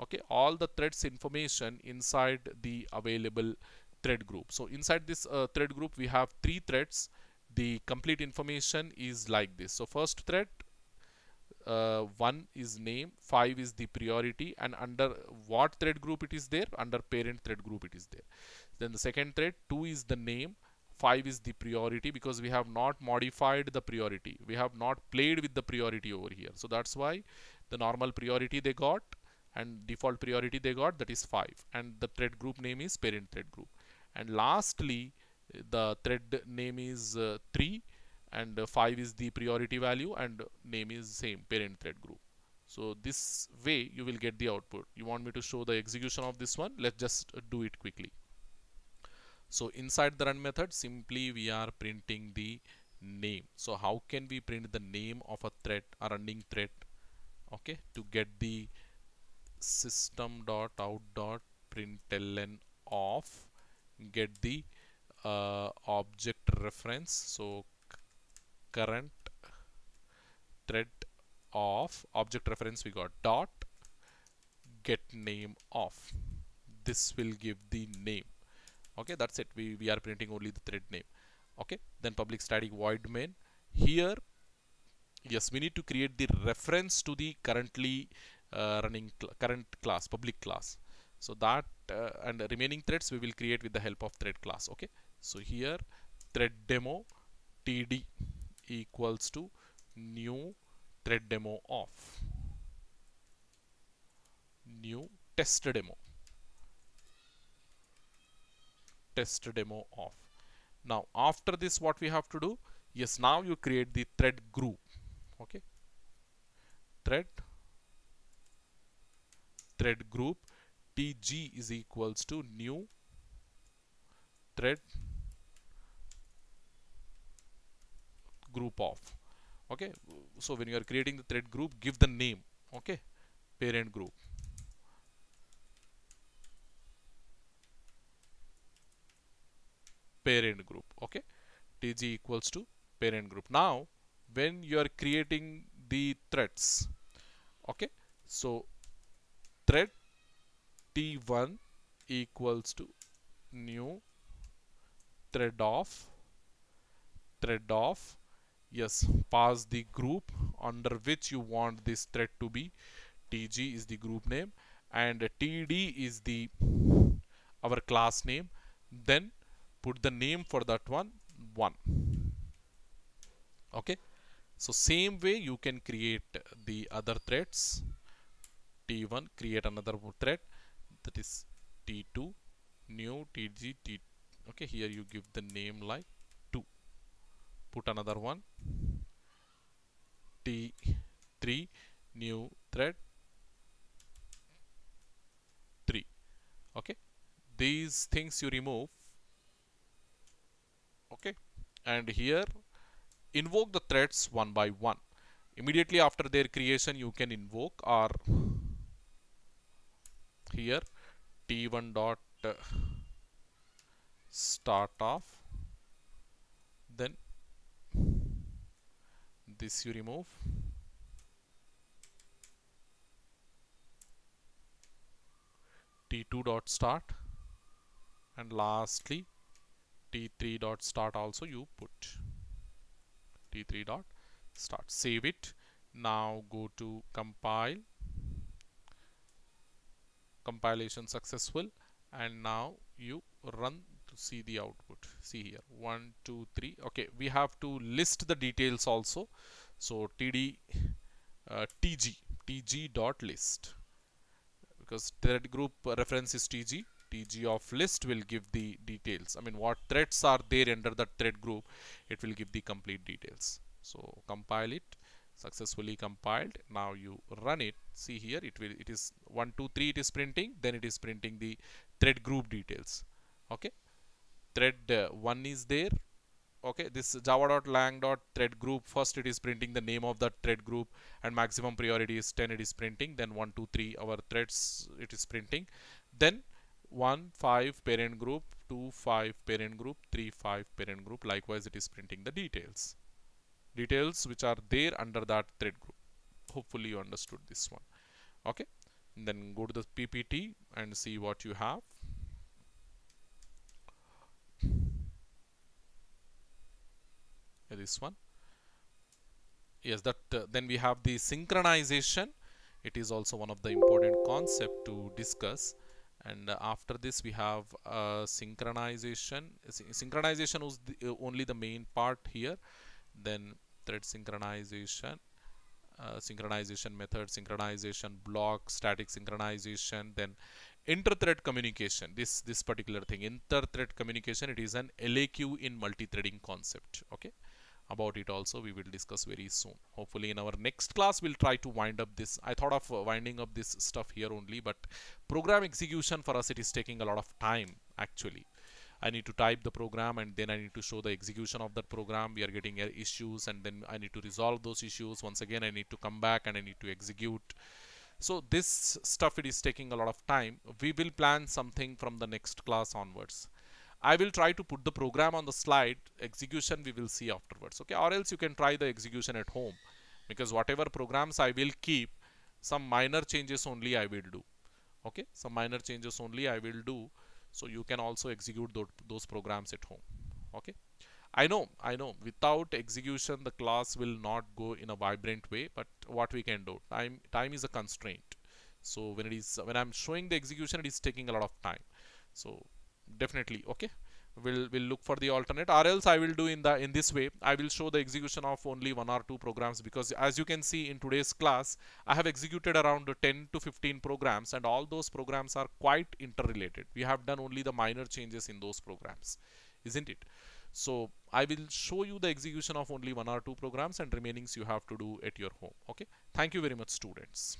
Okay all the threads information inside the available thread group. So inside this uh, thread group we have three threads. The complete information is like this. So first thread uh, 1 is name 5 is the priority and under what thread group it is there? Under parent thread group it is there. Then the second thread 2 is the name 5 is the priority because we have not modified the priority. We have not played with the priority over here. So that's why the normal priority they got and default priority they got that is 5 and the thread group name is parent thread group. And lastly the thread name is uh, 3 and uh, 5 is the priority value and name is same parent thread group. So this way you will get the output. You want me to show the execution of this one? Let's just do it quickly. So inside the run method simply we are printing the name. So how can we print the name of a thread a running thread okay to get the system dot out dot println of get the uh, object reference. So current thread of object reference we got dot get name of. This will give the name. Okay that's it. We, we are printing only the thread name. Okay then public static void main. Here yes we need to create the reference to the currently uh, running cl current class public class. So that uh, and remaining threads we will create with the help of thread class. Okay so here thread demo td equals to new thread demo of. New test demo. Test demo of. Now after this what we have to do? Yes now you create the thread group. Okay? Thread thread group tg is equals to new thread group of. Okay? So when you are creating the thread group give the name. Okay? Parent group. Parent group. Okay? Tg equals to parent group. Now when you are creating the threads okay? So thread t1 equals to new thread of thread of yes pass the group under which you want this thread to be. Tg is the group name and td is the our class name. Then put the name for that one 1 okay? So same way you can create the other threads t1 create another thread that is t2 new tg t okay here you give the name like 2 put another one. T3 new thread. 3 okay. These things you remove. Okay. And here invoke the threads one by one. Immediately after their creation you can invoke or here t1 dot uh, start off. Then this you remove. T2 dot start. And lastly t3 dot start also you put. T3 dot start. Save it. Now go to compile. Compilation successful. And now you run to see the output. See here. One two three. Okay we have to list the details also. So td uh, tg tg dot list. Because thread group reference is tg tg of list will give the details. I mean what threads are there under the thread group it will give the complete details. So compile it. Successfully compiled. Now you run it. See here it will it is 1 2 3 it is printing. Then it is printing the thread group details. Okay thread uh, 1 is there. Okay this java.lang.thread group first it is printing the name of the thread group and maximum priority is 10 it is printing. Then 1 2 3 our threads it is printing. Then 1 5 parent group 2 5 parent group 3 5 parent group. Likewise it is printing the details. Details which are there under that thread group. Hopefully you understood this one. Okay and then go to the ppt and see what you have this one. Yes that uh, then we have the synchronization. It is also one of the important concept to discuss. And uh, after this we have uh, synchronization. Synchronization was the, uh, only the main part here. Then thread synchronization uh, synchronization method synchronization block static synchronization then inter-thread communication. This this particular thing inter-thread communication it is an LAQ in multi-threading concept okay about it also we will discuss very soon hopefully in our next class we'll try to wind up this i thought of uh, winding up this stuff here only but program execution for us it is taking a lot of time actually I need to type the program and then I need to show the execution of that program. We are getting issues and then I need to resolve those issues. Once again, I need to come back and I need to execute. So this stuff it is taking a lot of time. We will plan something from the next class onwards. I will try to put the program on the slide. Execution we will see afterwards. Okay, or else you can try the execution at home because whatever programs I will keep, some minor changes only I will do. Okay, some minor changes only I will do so you can also execute those programs at home okay I know I know without execution the class will not go in a vibrant way but what we can do time time is a constraint so when it is when I'm showing the execution it is taking a lot of time so definitely okay. We'll we'll look for the alternate. Or else I will do in the in this way. I will show the execution of only one or two programs because as you can see in today's class I have executed around 10 to 15 programs and all those programs are quite interrelated. We have done only the minor changes in those programs isn't it? So I will show you the execution of only one or two programs and remainings you have to do at your home okay? Thank you very much students